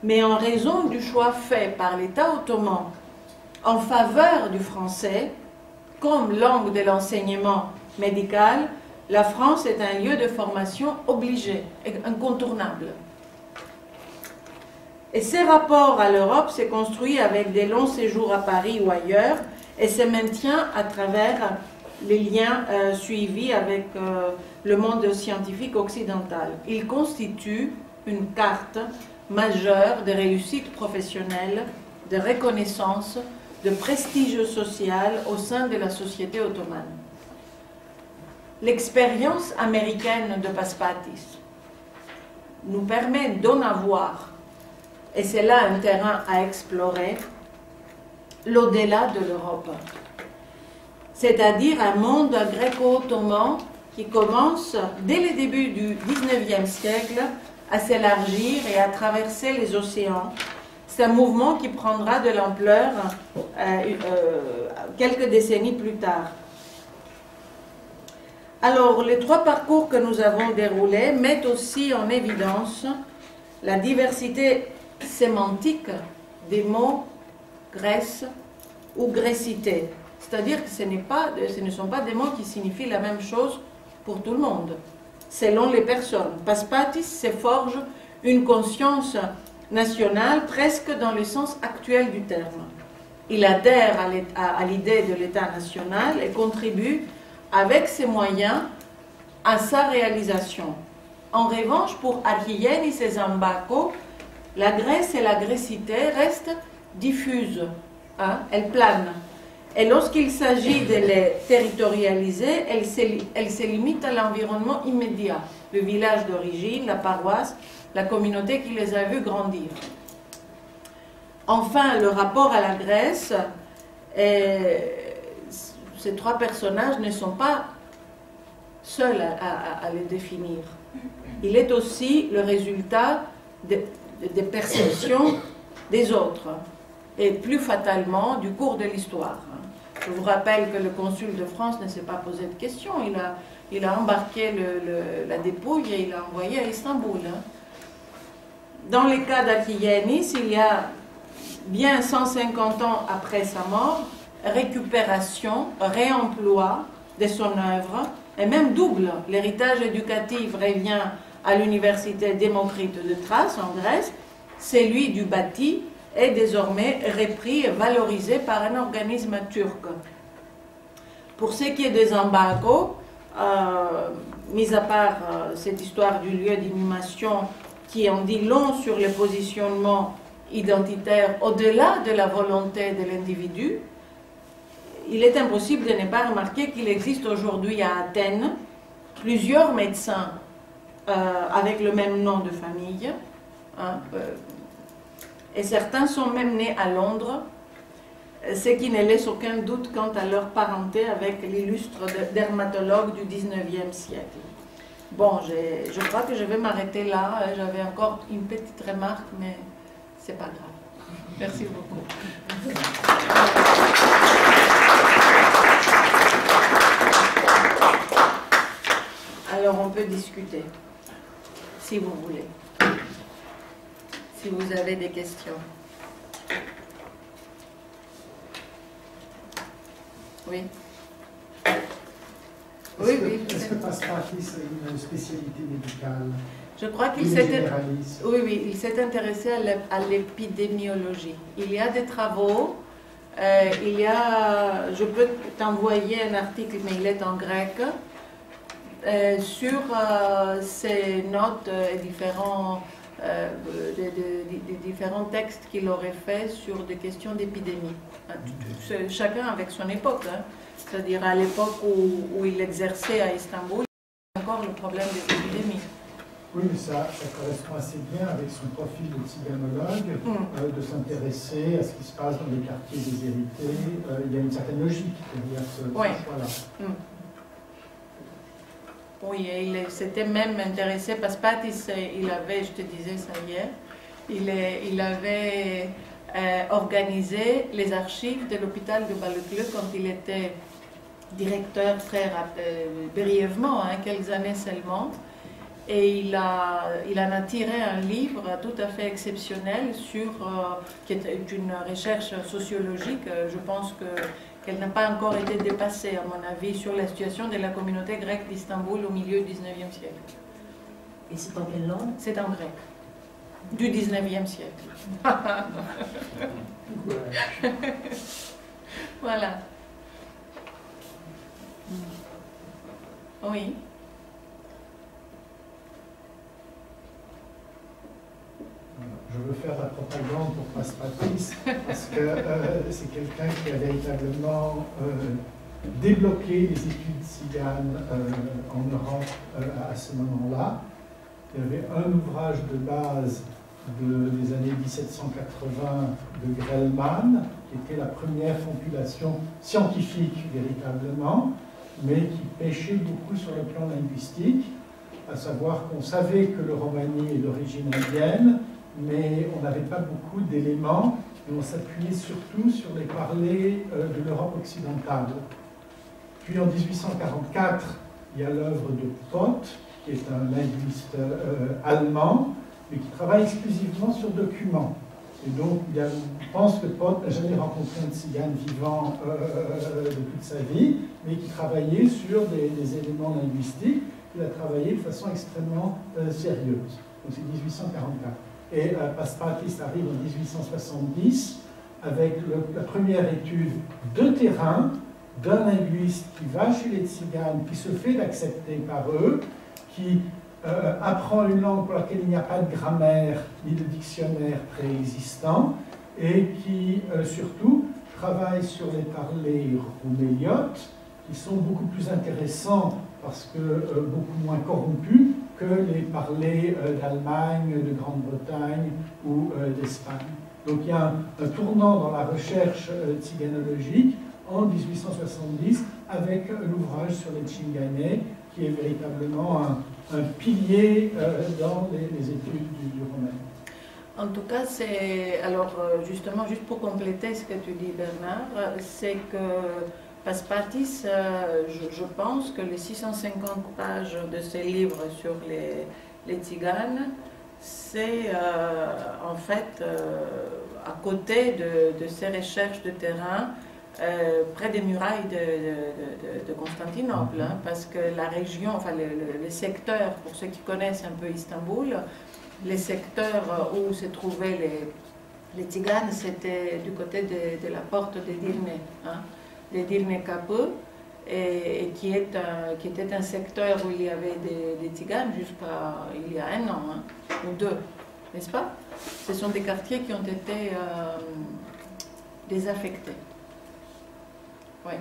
Mais en raison du choix fait par l'État ottoman en faveur du français comme langue de l'enseignement médical, la France est un lieu de formation obligé, incontournable. Et ces rapports à l'Europe s'est construit avec des longs séjours à Paris ou ailleurs et se maintient à travers les liens euh, suivis avec euh, le monde scientifique occidental. Il constitue une carte majeure de réussite professionnelle, de reconnaissance, de prestige social au sein de la société ottomane. L'expérience américaine de Paspatis nous permet d'en avoir et c'est là un terrain à explorer, l'au-delà de l'Europe. C'est-à-dire un monde gréco-ottoman qui commence dès le début du 19e siècle à s'élargir et à traverser les océans. C'est un mouvement qui prendra de l'ampleur euh, euh, quelques décennies plus tard. Alors, les trois parcours que nous avons déroulés mettent aussi en évidence la diversité sémantique des mots Grèce ou grécité. C'est-à-dire que ce, ce ne sont pas des mots qui signifient la même chose pour tout le monde, selon les personnes. Paspatis se forge une conscience nationale presque dans le sens actuel du terme. Il adhère à l'idée de l'État national et contribue avec ses moyens à sa réalisation. En revanche, pour Archiyenis et Zambako, la graisse et la graissité restent diffuses, hein, elles planent. Et lorsqu'il s'agit de les territorialiser, elles se, limitent à l'environnement immédiat, le village d'origine, la paroisse, la communauté qui les a vus grandir. Enfin, le rapport à la Grèce, ces trois personnages ne sont pas seuls à les définir. Il est aussi le résultat de, des perceptions des autres, et plus fatalement du cours de l'histoire. Je vous rappelle que le consul de France ne s'est pas posé de questions, il a, il embarqué la dépouille et il l'a envoyé à Istanbul. Hein. Dans les cas d'Akiyanis, il y a bien 150 ans après sa mort, récupération, réemploi de son œuvre, et même double. L'héritage éducatif revient à l'université Démocrite de Thrace en Grèce, celui du bâti est désormais repris et valorisé par un organisme turc. Pour ce qui est des embargos, euh, mis à part euh, cette histoire du lieu d'inhumation qui en dit long sur le positionnement identitaire au-delà de la volonté de l'individu, il est impossible de ne pas remarquer qu'il existe aujourd'hui à Athènes plusieurs médecins euh, avec le même nom de famille. Hein, et certains sont même nés à Londres, ce qui ne laisse aucun doute quant à leur parenté avec l'illustre dermatologue du 19e siècle. Bon, je crois que je vais m'arrêter là. J'avais encore une petite remarque, mais c'est pas grave. Merci beaucoup. Alors on peut discuter, si vous voulez, si vous avez des questions. Oui. Oui, oui. Est-ce que Passepartout, c'est une spécialité médicale Je crois qu'il s'est oui, oui, il s'est intéressé à l'épidémiologie. Il y a des travaux. Euh, il y a, je peux t'envoyer un article, mais il est en grec, euh, sur euh, ces notes et différents, des différents textes qu'il aurait fait sur des questions d'épidémie. Chacun avec son époque. Hein c'est-à-dire à, l'époque où, il exerçait à Istanbul, il y a encore le problème des épidémies. Oui, mais ça, correspond assez bien avec son profil de tsiganologue, mm. euh, de s'intéresser à ce qui se passe dans les quartiers déshérités. Euh, il y a une certaine logique derrière ce, oui. choix-là. Mm. Oui, il s'était même intéressé, parce que il avait, je te disais ça hier, il, avait euh, organisé les archives de l'hôpital de Balekleu quand il était directeur très euh, brièvement, hein, quelques années seulement. Et il, a, il en a tiré un livre tout à fait exceptionnel sur, euh, qui est une recherche sociologique, je pense que, qu'elle n'a pas encore été dépassée, à mon avis, sur la situation de la communauté grecque d'Istanbul au milieu du 19e siècle. Et c'est en quelle langue? C'est en grec, du 19e siècle. (laughs) voilà. Oui. Je veux faire la propagande pour Passepatrice parce que euh, c'est quelqu'un qui a véritablement euh, débloqué les études ciganes euh, en Europe à ce moment-là. Il y avait un ouvrage de base des années 1780 de Grellman, qui était la première compilation scientifique véritablement, mais qui pêchait beaucoup sur le plan linguistique, à savoir qu'on savait que le romani est d'origine indienne, mais on n'avait pas beaucoup d'éléments, et on s'appuyait surtout sur les parlers euh, de l'Europe occidentale. Puis en 1844, il y a l'œuvre de Pott, qui est un linguiste euh, allemand, mais qui travaille exclusivement sur documents. Et donc, il je pense que Pott n'a jamais rencontré un tzigane vivant euh, de toute sa vie, mais qui travaillait sur des, éléments linguistiques, qu'il a travaillé de façon extrêmement euh, sérieuse. Donc c'est 1844. Et euh, Paspatis arrive en 1870 avec la première étude de terrain d'un linguiste qui va chez les tziganes, qui se fait d'accepter par eux, qui euh, apprend une langue pour laquelle il n'y a pas de grammaire ni de dictionnaire préexistant, et qui surtout travaille sur les parlers rouméliotes, qui sont beaucoup plus intéressants parce que euh, beaucoup moins corrompus que les parlers euh, d'Allemagne, de Grande-Bretagne ou euh, d'Espagne. Donc il y a un, tournant dans la recherche tsiganologique en 1870 avec l'ouvrage sur les Tchingane qui est véritablement un, pilier dans les, études du, du romain. En tout cas, c'est alors justement juste pour compléter ce que tu dis Bernard, c'est que Passepartis, euh, je, pense que les 650 pages de ses livres sur les, les tziganes, c'est euh, en fait euh, à côté de, ses recherches de terrain, près des murailles de, Constantinople, hein, parce que la région, enfin les secteurs, pour ceux qui connaissent un peu Istanbul, les secteurs où se trouvaient les, les tziganes, c'était du côté de, la porte de Dirne. Hein de Dirne Capeux. et, qui, est qui était un secteur où il y avait des, des tziganes jusqu'à il y a un an hein, ou deux, n'est-ce pas? Ce sont des quartiers qui ont été euh, désaffectés. Oui.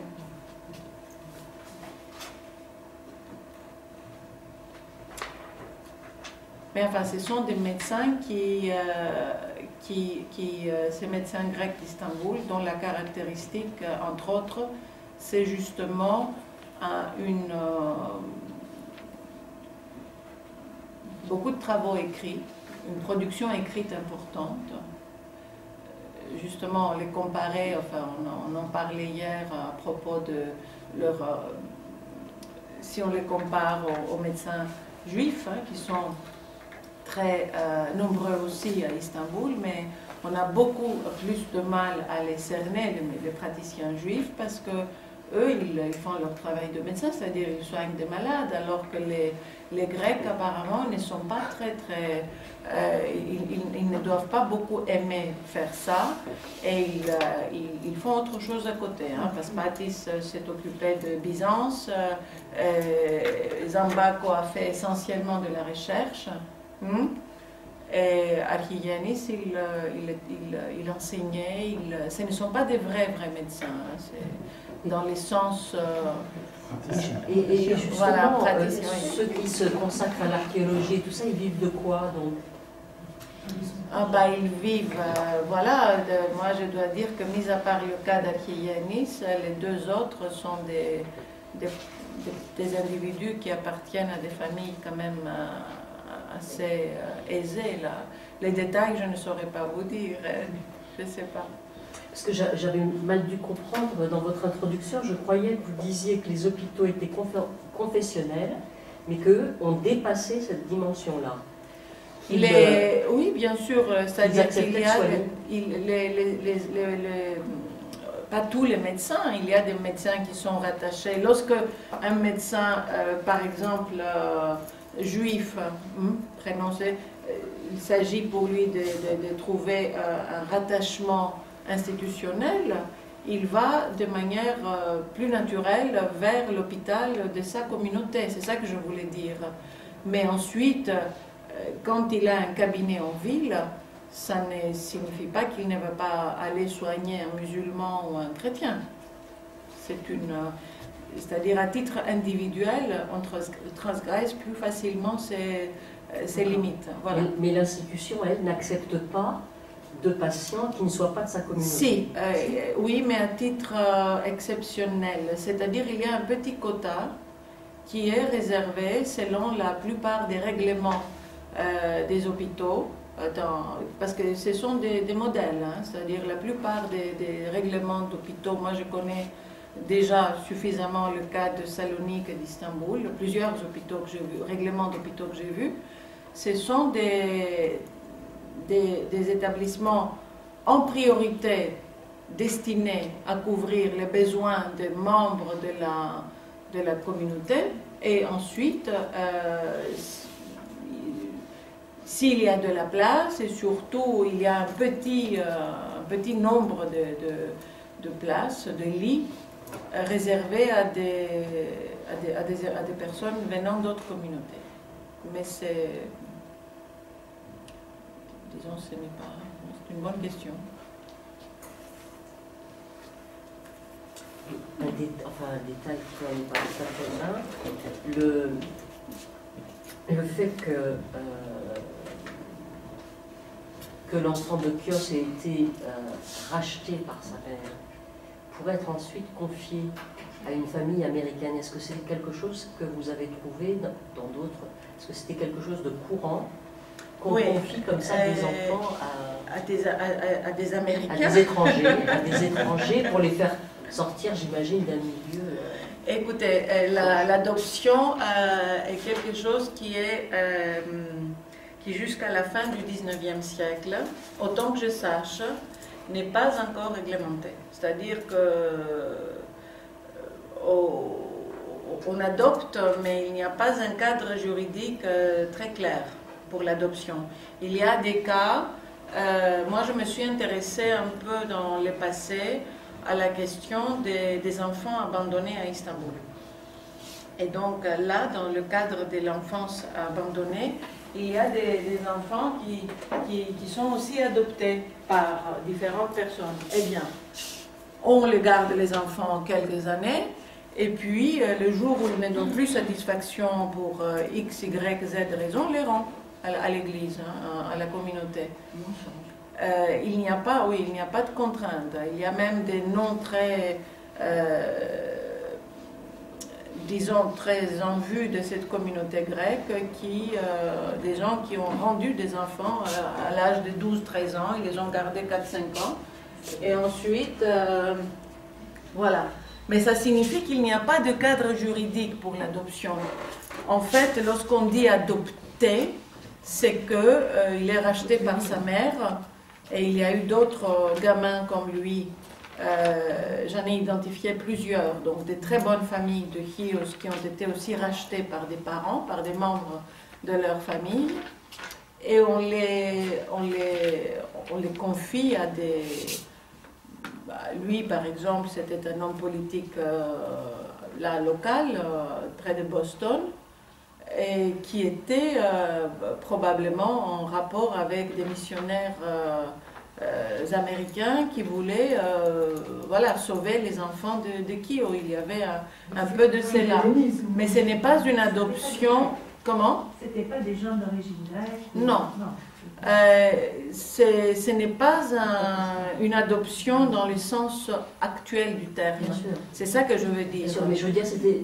Mais enfin, ce sont des médecins qui, euh, qui, euh, ces médecins grecs d'Istanbul, dont la caractéristique, entre autres, c'est justement une, euh, beaucoup de travaux écrits, une production écrite importante. Euh, justement, on les comparait, enfin, on, en parlait hier à propos de leur. Euh, si on les compare aux, médecins juifs, hein, qui sont très nombreux aussi à Istanbul, mais on a beaucoup plus de mal à les cerner, les, les praticiens juifs, parce que eux, ils, font leur travail de médecin, c'est-à-dire ils soignent des malades, alors que les, les Grecs, apparemment, ne sont pas très, très... Euh, ils, ne doivent pas beaucoup aimer faire ça, et ils, euh, ils, font autre chose à côté, hein, parce que Mathis s'est occupé de Byzance, euh, Zambako a fait essentiellement de la recherche, hmm, et Archiyanis, il, il, enseignait, ce ne sont pas des vrais, vrais médecins, hein, dans les sens. Euh, et, et, justement, euh, ceux qui se consacrent à l'archéologie et tout ça, ils vivent de quoi donc? Ah bah, ils vivent, euh, voilà, moi je dois dire que mis à part le cas d'Archiyanis, les deux autres sont des, des, des, individus qui appartiennent à des familles quand même assez aisées. Là. Les détails, je ne saurais pas vous dire, je ne sais pas parce que j'avais mal dû comprendre dans votre introduction, je croyais que vous disiez que les hôpitaux étaient confessionnels, mais qu'on dépassait cette dimension-là. oui, bien sûr, c'est-à-dire qu'il y a pas tous les médecins, il y a des médecins qui sont rattachés. Lorsque un médecin, euh, par exemple, euh, juif, prononcé, euh, il s'agit pour lui de, trouver un rattachement institutionnel, il va de manière euh, plus naturelle vers l'hôpital de sa communauté. C'est ça que je voulais dire. Mais ensuite, euh, quand il a un cabinet en ville, ça ne signifie pas qu'il ne va pas aller soigner un musulman ou un chrétien. C'est une, euh, c'est-à-dire à titre individuel, on transgresse plus facilement ses, ses limites. Voilà. Mais, mais l'institution, elle, n'accepte pas de patients qui ne soient pas de sa communauté Si, euh, oui, mais à titre euh, exceptionnel. C'est-à-dire il y a un petit quota qui est réservé selon la plupart des règlements euh, des hôpitaux, parce que ce sont des, modèles, hein. c'est-à-dire la plupart des, des règlements d'hôpitaux, moi je connais déjà suffisamment le cas de Salonique et d'Istanbul, plusieurs hôpitaux que j'ai vus, règlements d'hôpitaux que j'ai vus, ce sont des, des, établissements en priorité destinés à couvrir les besoins des membres de la, de la communauté. Et ensuite, euh, s'il y a de la place et surtout il y a un petit, euh, petit nombre de, de, places, de lits réservés à des, à des, à des, des personnes venant d'autres communautés. Mais c'est disons, ce n'est pas. C'est une bonne question. Enfin, un détail qui va nous parler le, le fait que, euh, que l'enfant de Chios ait été euh, racheté par sa mère pour être ensuite confié à une famille américaine, est-ce que c'est quelque chose que vous avez trouvé dans d'autres? Est-ce que c'était quelque chose de courant qu'on confie comme ça des euh, enfants à, des, à, des Américains? À des étrangers, (laughs) à des étrangers pour les faire sortir, j'imagine, d'un milieu. Euh, Écoutez, euh, l'adoption est quelque chose qui est qui jusqu'à la fin du 19e siècle, autant que je sache, n'est pas encore réglementé. C'est-à-dire que on adopte, mais il n'y a pas un cadre juridique très clair pour l'adoption. Il y a des cas, euh, moi je me suis intéressée un peu dans le passé à la question des, enfants abandonnés à Istanbul. Et donc là, dans le cadre de l'enfance abandonnée, il y a des, des enfants qui, qui, qui, sont aussi adoptés par différentes personnes. Eh bien, on les garde les enfants quelques années, et puis le jour où ils n'ont plus satisfaction pour X, Y, Z raison, on les rend à l'église, hein, à la communauté. Euh, il n'y a pas, oui, il n'y a pas de contrainte. Il y a même des noms très, euh, disons, très en vue de cette communauté grecque, qui, euh, des gens qui ont rendu des enfants à, l'âge de 12-13 ans, ils les ont gardés 4-5 ans, et ensuite, voilà. Mais ça signifie qu'il n'y a pas de cadre juridique pour l'adoption. En fait, lorsqu'on dit adopter, c'est qu'il euh, est racheté par sa mère et il y a eu d'autres euh, gamins comme lui. Euh, j'en ai identifié plusieurs, donc des très bonnes familles de Chios qui ont été aussi rachetées par des parents, par des membres de leur famille. Et on les confie à des... Bah, lui, par exemple, c'était un homme politique là, local, près de Boston et qui était euh, probablement en rapport avec des missionnaires euh, euh, américains qui voulaient voilà, sauver les enfants de, de Kyo. Il y avait un, peu de cela. Mais ce n'est pas une adoption. Comment? C'était pas des gens d'origine grecque Non. Ce n'est pas une adoption dans le sens actuel du terme. C'est ça que je veux dire. mais je veux dire, c'était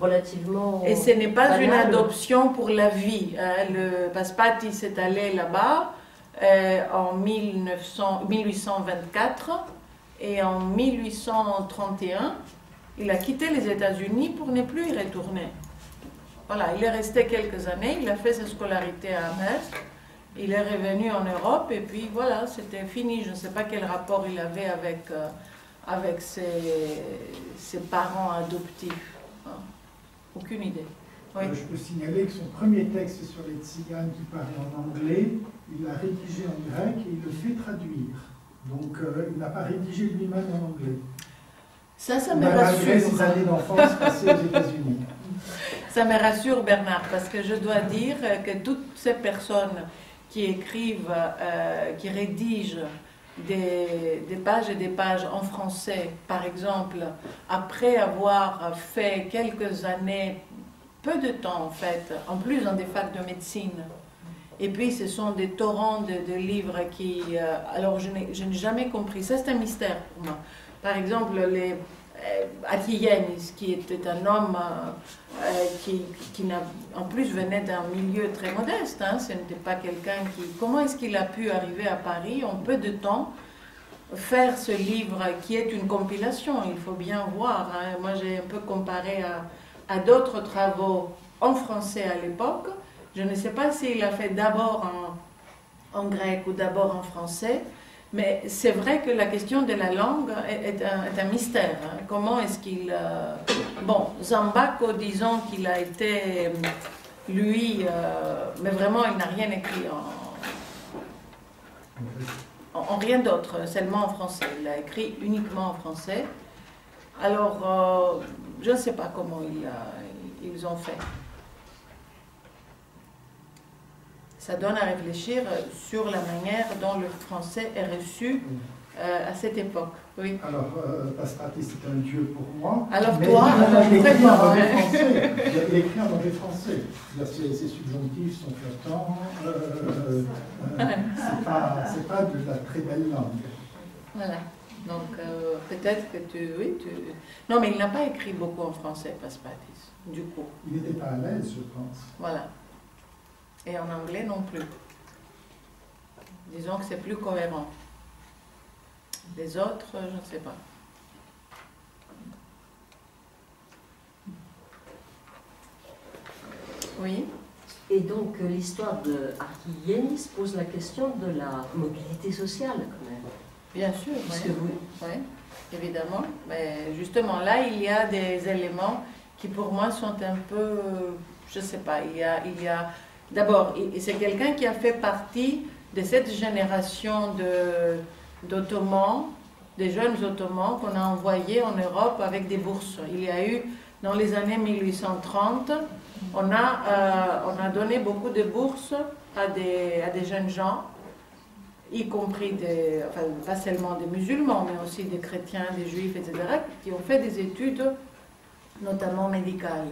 relativement. Et ce n'est pas une adoption pour la vie. Hein. Le Paspati s'est allé là-bas euh, en 1900, 1824 et en 1831, il a quitté les États-Unis pour ne plus y retourner. Voilà, il est resté quelques années, il a fait sa scolarité à Amherst, il est revenu en Europe et puis voilà, c'était fini. Je ne sais pas quel rapport il avait avec, euh, avec ses, ses parents adoptifs. Aucune idée. Euh, je peux signaler que son premier texte sur les tziganes qui paraît en anglais, il l'a rédigé en grec et il le fait traduire. Donc euh, il n'a pas rédigé lui-même en anglais. Ça, ça me rassure. Ses années d'enfance passées aux États-Unis. Ça me rassure, Bernard, parce que je dois dire que toutes ces personnes qui écrivent, euh, qui rédigent des, pages et des pages en français, par exemple, après avoir fait quelques années, peu de temps en fait, en plus dans des facs de médecine. Et puis ce sont des torrents de, livres qui... Euh, alors je n'ai jamais compris, ça c'est un mystère pour moi. Par exemple, les, euh, qui était un homme euh, qui, qui en plus venait d'un milieu très modeste, hein, ce n'était pas quelqu'un qui... Comment est-ce qu'il a pu arriver à Paris? En peu de temps faire ce livre qui est une compilation, il faut bien voir. Hein. Moi j'ai un peu comparé à, d'autres travaux en français à l'époque. Je ne sais pas s'il a fait d'abord en, grec ou d'abord en français, mais c'est vrai que la question de la langue est, un, mystère. Hein. Comment est-ce qu'il... Euh, bon, Zambako, disons qu'il a été, lui, euh, mais vraiment, il n'a rien écrit en, en, rien d'autre, seulement en français. Il a écrit uniquement en français. Alors, euh, je ne sais pas comment il ils ont fait. Ça donne à réfléchir sur la manière dont le français est reçu euh, à cette époque. Oui. Alors, euh, Passeparti, c'est un dieu pour moi. Alors toi, il a écrit en anglais français. Il a écrit en anglais français. Ses, ses subjonctifs sont flottants. Euh, euh, c'est pas, pas de la très belle langue. Voilà. Donc, euh, peut-être que tu, oui, tu... Non, mais il n'a pas écrit beaucoup en français, Passepartis, du coup. Il n'était pas à l'aise, je pense. Voilà et en anglais non plus. Disons que c'est plus cohérent. Les autres, je ne sais pas. Oui. Et donc l'histoire de Archienis pose la question de la mobilité sociale quand même. Bien sûr, oui. évidemment. Mais justement, là, il y a des éléments qui pour moi sont un peu, je ne sais pas, il y a, il y a D'abord, c'est quelqu'un qui a fait partie de cette génération d'Ottomans des jeunes ottomans qu'on a envoyés en Europe avec des bourses. Il y a eu, dans les années 1830, on a, euh, on a donné beaucoup de bourses à des, jeunes gens, y compris enfin, pas seulement des musulmans, mais aussi des chrétiens, des juifs, etc., qui ont fait des études, notamment médicales.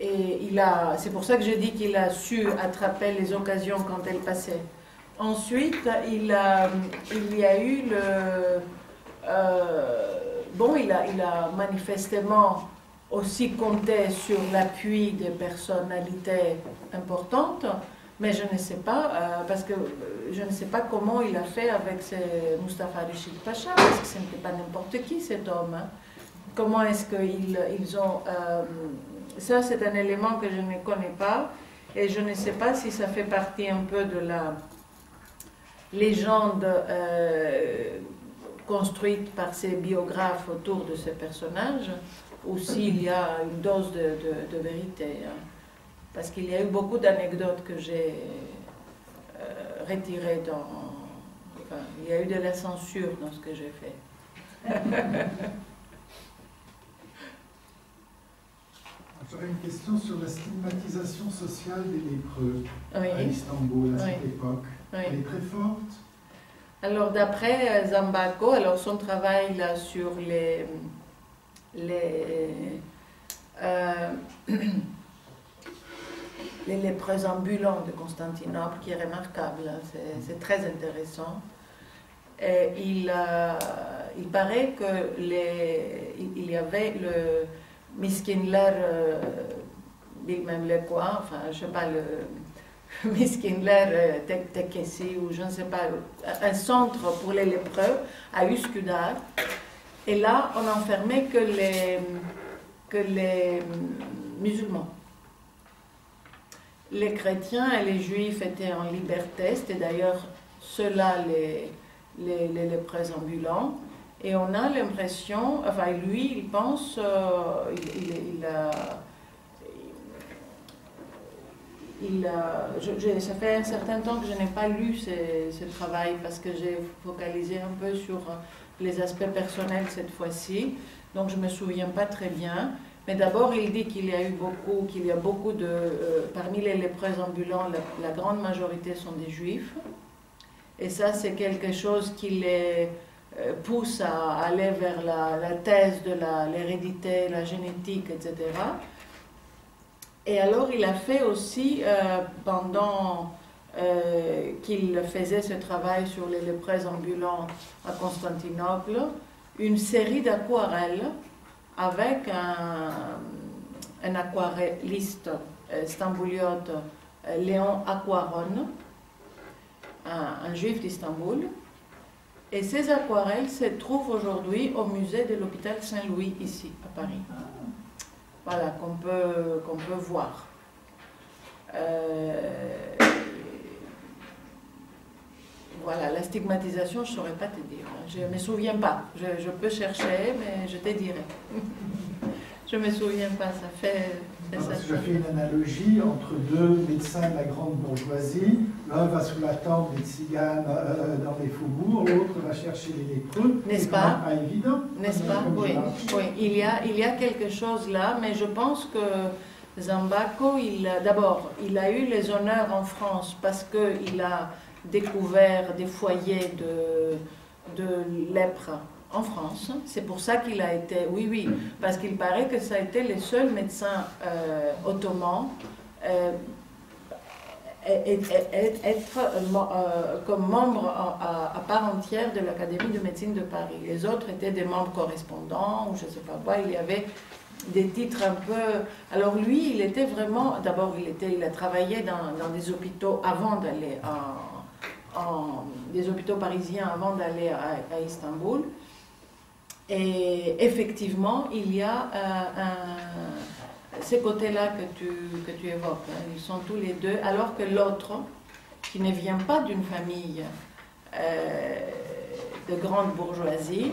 Et c'est pour ça que je dis qu'il a su attraper les occasions quand elles passaient. Ensuite, il, a, il y a eu le. euh, bon, il a, il a manifestement aussi compté sur l'appui des personnalités importantes, mais je ne sais pas, euh, parce que euh, je ne sais pas comment il a fait avec Mustafa Rishid Pacha, parce que ce n'était pas n'importe qui cet homme. hein. Comment est-ce qu'ils ils ont. Ça, c'est un élément que je ne connais pas, et je ne sais pas si ça fait partie un peu de la légende euh, construite par ces biographes autour de ces personnages, ou s'il y a une dose de, vérité. hein. Parce qu'il y a eu beaucoup d'anecdotes que j'ai euh, retirées dans... Il y a eu de la censure dans ce que j'ai fait. (laughs) J'aurais une question sur la stigmatisation sociale des lépreux à Oui, Istanbul à cette époque. oui. Elle est très forte. Alors d'après euh, Zambako, alors son travail là sur les les euh, (clears throat) les lépreux ambulants de Constantinople qui est remarquable, hein, c'est- très intéressant. Et il, euh, il paraît que les, il y avait le Miskinler, euh, même le quoi, enfin je sais pas le (laughs) Miskinler euh, Tek- Tekesi ou je ne sais pas, un centre pour les lépreux à Uskudar. Et là, on n'enfermait que les, que les musulmans. Les chrétiens et les juifs étaient en liberté, c'était d'ailleurs ceux-là les, les, les lépreux ambulants. Et on a l'impression, enfin lui, il pense, euh, il, il- a, je- je- ça fait un certain temps que je n'ai pas lu ce, travail parce que j'ai focalisé un peu sur les aspects personnels cette fois-ci, donc je ne me souviens pas très bien. Mais d'abord, il dit qu'il y a eu beaucoup, qu'il y a beaucoup de, euh, parmi les lépreux ambulants, la, la grande majorité sont des juifs. Et ça, c'est quelque chose qui les euh, pousse à aller vers la, thèse de l'hérédité, la, génétique, etc. Et alors, il a fait aussi, euh, pendant euh, qu'il faisait ce travail sur les lépreux ambulants à Constantinople, une série d'aquarelles avec un, un aquarelliste euh, stambouliote, euh, Léon Aquaron, un juif d'Istanbul. Et ces aquarelles se trouvent aujourd'hui au musée de l'hôpital Saint-Louis, ici, à Paris. Voilà, qu'on peut, qu'on peut voir. Euh, voilà, la stigmatisation, je ne saurais pas te dire. Je ne me souviens pas. Je, je peux chercher, mais je te dirai. (laughs) je ne me souviens pas, ça fait... je fais une analogie entre deux médecins de la grande bourgeoisie. L'un va sous la tente des tziganes euh, dans les faubourgs, l'autre va chercher les lépreux. N'est-ce pas Pas évident. N'est-ce pas Oui. Il, y a, il y a quelque chose là, mais je pense que a- d'abord, il a eu les honneurs en France parce qu'il a découvert des foyers de, de lèpre en France. C'est pour ça qu'il a été, oui, oui, parce qu'il paraît que ça a été les seuls médecins euh, ottomans. euh, et- et- et- être mo- euh, comme membre à, à- à part entière de l'Académie de médecine de Paris. Les autres étaient des membres correspondants ou je ne sais pas quoi. Il y avait des titres un peu. Alors lui, il était vraiment. D'abord, il était, il a travaillé dans, dans des hôpitaux avant d'aller en, en- des hôpitaux parisiens avant d'aller à, à Istanbul. Et effectivement, il y a euh, un, ces côtés-là que tu, que tu évoques. hein. Ils sont tous les deux, alors que l'autre, qui ne vient pas d'une famille euh, de grande bourgeoisie,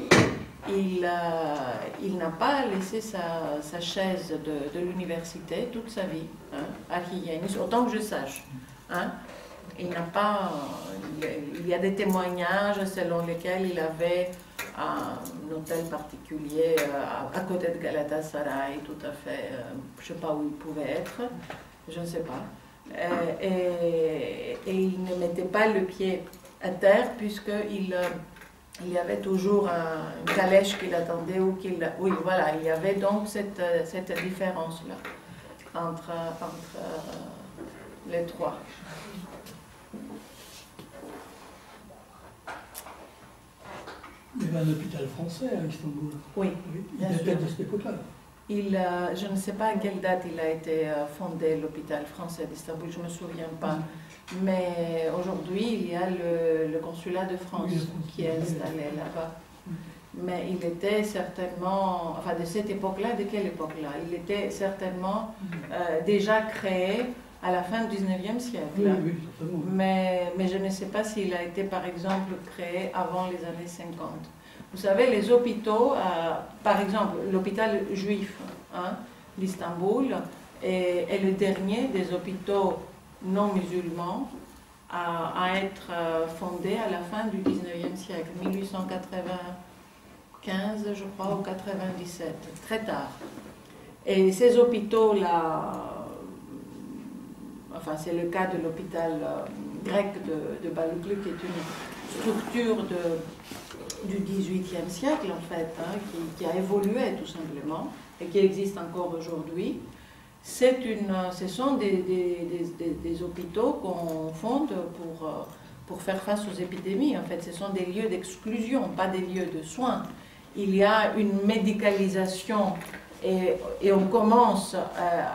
il, euh, il n'a pas laissé sa, sa chaise de, l'université toute sa vie, hein, à Hyennis, autant que je sache. hein. Il n'a pas. Il y a des témoignages selon lesquels il avait un hôtel particulier euh, à, côté de Galatasaray, tout à fait, euh, je ne sais pas où il pouvait être, je ne sais pas. Euh, et, il ne mettait pas le pied à terre puisqu'il il y avait toujours un, une calèche qui l'attendait ou. Oui, voilà, il y avait donc cette, cette différence-là entre, entre les trois. Il y avait un hôpital français à Istanbul. Oui. Il bien datait de cette époque-là. Il, euh, je ne sais pas à quelle date il a été euh, fondé, l'hôpital français d'Istanbul, je ne me souviens pas. Mais aujourd'hui, il y a le, le consulat de France Oui, qui est oui. installé là-bas. Mais il était certainement, enfin de cette époque-là, de quelle époque-là? Il était certainement euh, déjà créé à la fin du 19e siècle. Oui, oui, certainement. Mais, mais je ne sais pas s'il a été, par exemple, créé avant les années 50. Vous savez, les hôpitaux, euh, par exemple, l'hôpital juif hein, d'Istanbul est, est le dernier des hôpitaux non musulmans à, à être euh, fondé à la fin du 19e siècle, 1895, je crois, ou 97, très tard. Et ces hôpitaux-là, enfin c'est le cas de l'hôpital euh, grec de, de qui est une structure de, du XVIIIe siècle en fait, hein, qui, a évolué tout simplement et qui existe encore aujourd'hui. Une, ce sont des hôpitaux qu'on fonde pour, euh, pour faire face aux épidémies. En fait, ce sont des lieux d'exclusion, pas des lieux de soins. Il y a une médicalisation et, et on commence euh,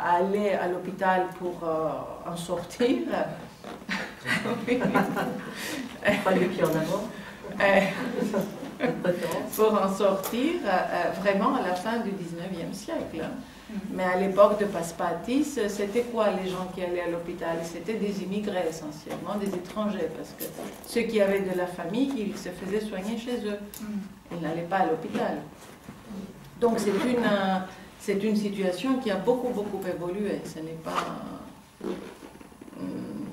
à aller à l'hôpital pour euh, en sortir. (laughs) Pas le avant, Euh, pour en sortir euh, vraiment à la fin du 19e siècle. Mais à l'époque de Passepartis, c'était quoi les gens qui allaient à l'hôpital? C'était des immigrés essentiellement, des étrangers, parce que ceux qui avaient de la famille, ils se faisaient soigner chez eux. Ils n'allaient pas à l'hôpital. Donc c'est une, euh, une situation qui a beaucoup, beaucoup évolué. Ce n'est pas... Hum,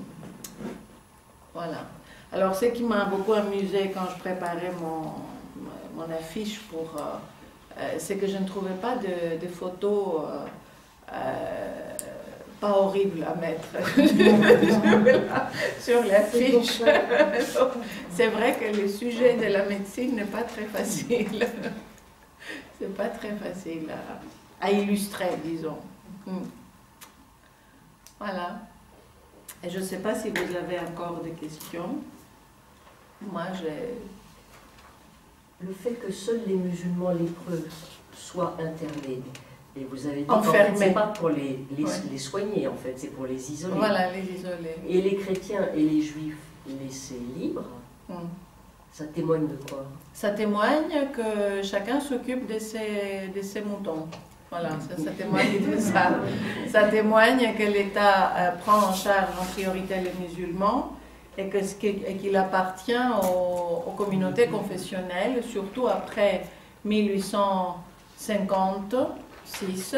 Voilà. Alors, ce qui m'a beaucoup amusé quand je préparais mon, mon affiche pour. euh, euh, c'est que je ne trouvais pas de, de photos euh, euh, pas horribles à mettre (laughs) sur la- sur l'affiche. (laughs) C'est vrai que le sujet de la médecine n'est pas très facile. (laughs) (laughs) C'est pas très facile à, à illustrer, disons. Hmm. Voilà. Et je ne sais pas si vous avez encore des questions. Moi, j'ai. Le fait que seuls les musulmans lépreux soient internés, et vous avez dit qu'en fait, c'est pas pour les, les, Ouais. les soigner, en fait, c'est pour les isoler. Voilà, les isolés. Et les chrétiens et les juifs laissés libres, Hmm. ça témoigne de quoi? Ça témoigne que chacun s'occupe de ses, de ses moutons. Voilà, ça, témoigne de ça. Ça témoigne que l'État euh, prend en charge en priorité les musulmans et qu'il appartient aux, communautés confessionnelles, surtout après 1856,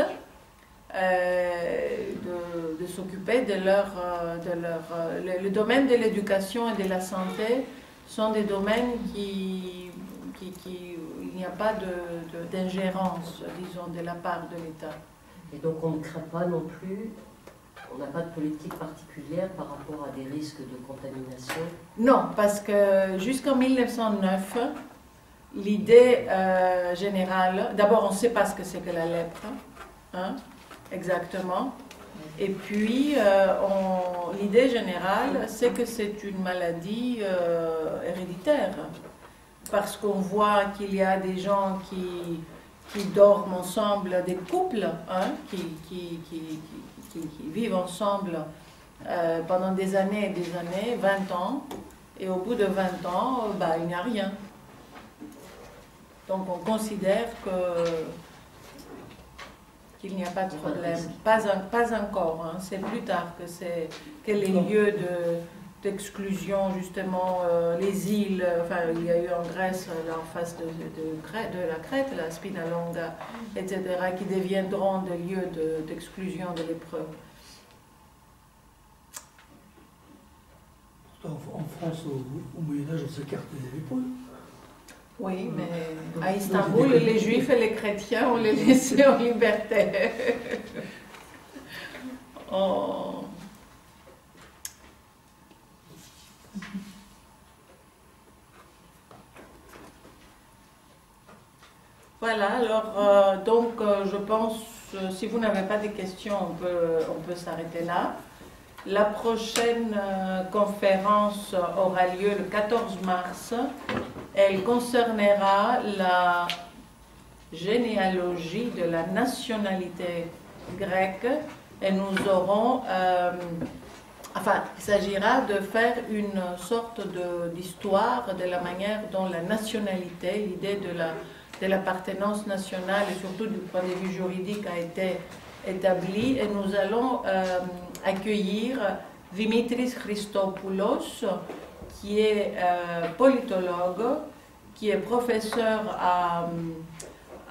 euh, de, de s'occuper de leur, euh, de leur le, le domaine de l'éducation et de la santé sont des domaines qui, qui, qui- où il n'y a pas d'ingérence, disons, de la part de l'État. Et donc on ne craint pas non plus, on n'a pas de politique particulière par rapport à des risques de contamination? Non, parce que jusqu'en 1909, l'idée euh, générale, d'abord on ne sait pas ce que c'est que la lèpre, hein, exactement. Et puis, euh, l'idée générale, c'est que c'est une maladie euh, héréditaire. Parce qu'on voit qu'il y a des gens qui, qui dorment ensemble, des couples hein, qui, qui, qui- vivent ensemble euh, pendant des années et des années, 20 ans, et au bout de 20 ans, euh, bah, il n'y a rien. Donc on considère que qu'il n'y a pas de problème. Pas, en- pas encore, hein. c'est plus tard que, c'est, que les lieux de, d'exclusion, justement, euh, les îles, euh, enfin il y a eu en Grèce, euh, là, en face de, de, Crète- de la Crète, la Spinalonga, etc., qui deviendront des lieux de- d'exclusion de lépreux. En, en France, au, au Moyen-Âge, on s'écartait des lépreux. Oui, mais à Istanbul, les juifs et les chrétiens, on les (laughs) laissait en liberté. (laughs) Oh. Voilà, alors euh, donc euh, je pense, euh, si vous n'avez pas de questions, on peut, on peut s'arrêter là. La prochaine conférence aura lieu le 14 mars. Elle concernera la généalogie de la nationalité grecque et nous aurons, enfin, il s'agira de faire une sorte de- d'histoire de, la manière dont la nationalité, l'idée de la de l'appartenance nationale et surtout du point de vue juridique a été établie. Et nous allons euh, accueillir Dimitris Christopoulos, qui est euh, politologue, qui est professeur à,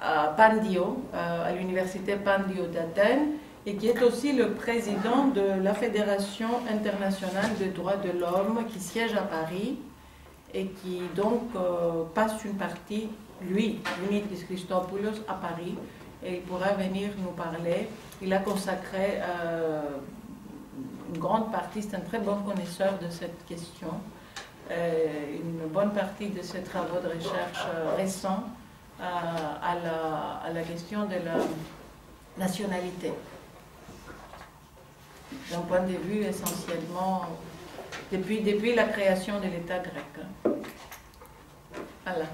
à Pandio, euh, à l'université Pandio d'Athènes, et qui est aussi le président de la Fédération internationale des droits de l'homme qui siège à Paris et qui donc passe une partie, lui, Dimitris Christopoulos, à Paris, et il pourra venir nous parler. Il a consacré euh, une grande partie, c'est un très bon connaisseur de cette question, euh, une bonne partie de ses travaux de recherche euh, récents à, la, question de la nationalité. D'un point de vue essentiellement depuis, depuis la création de l'État grec. Voilà.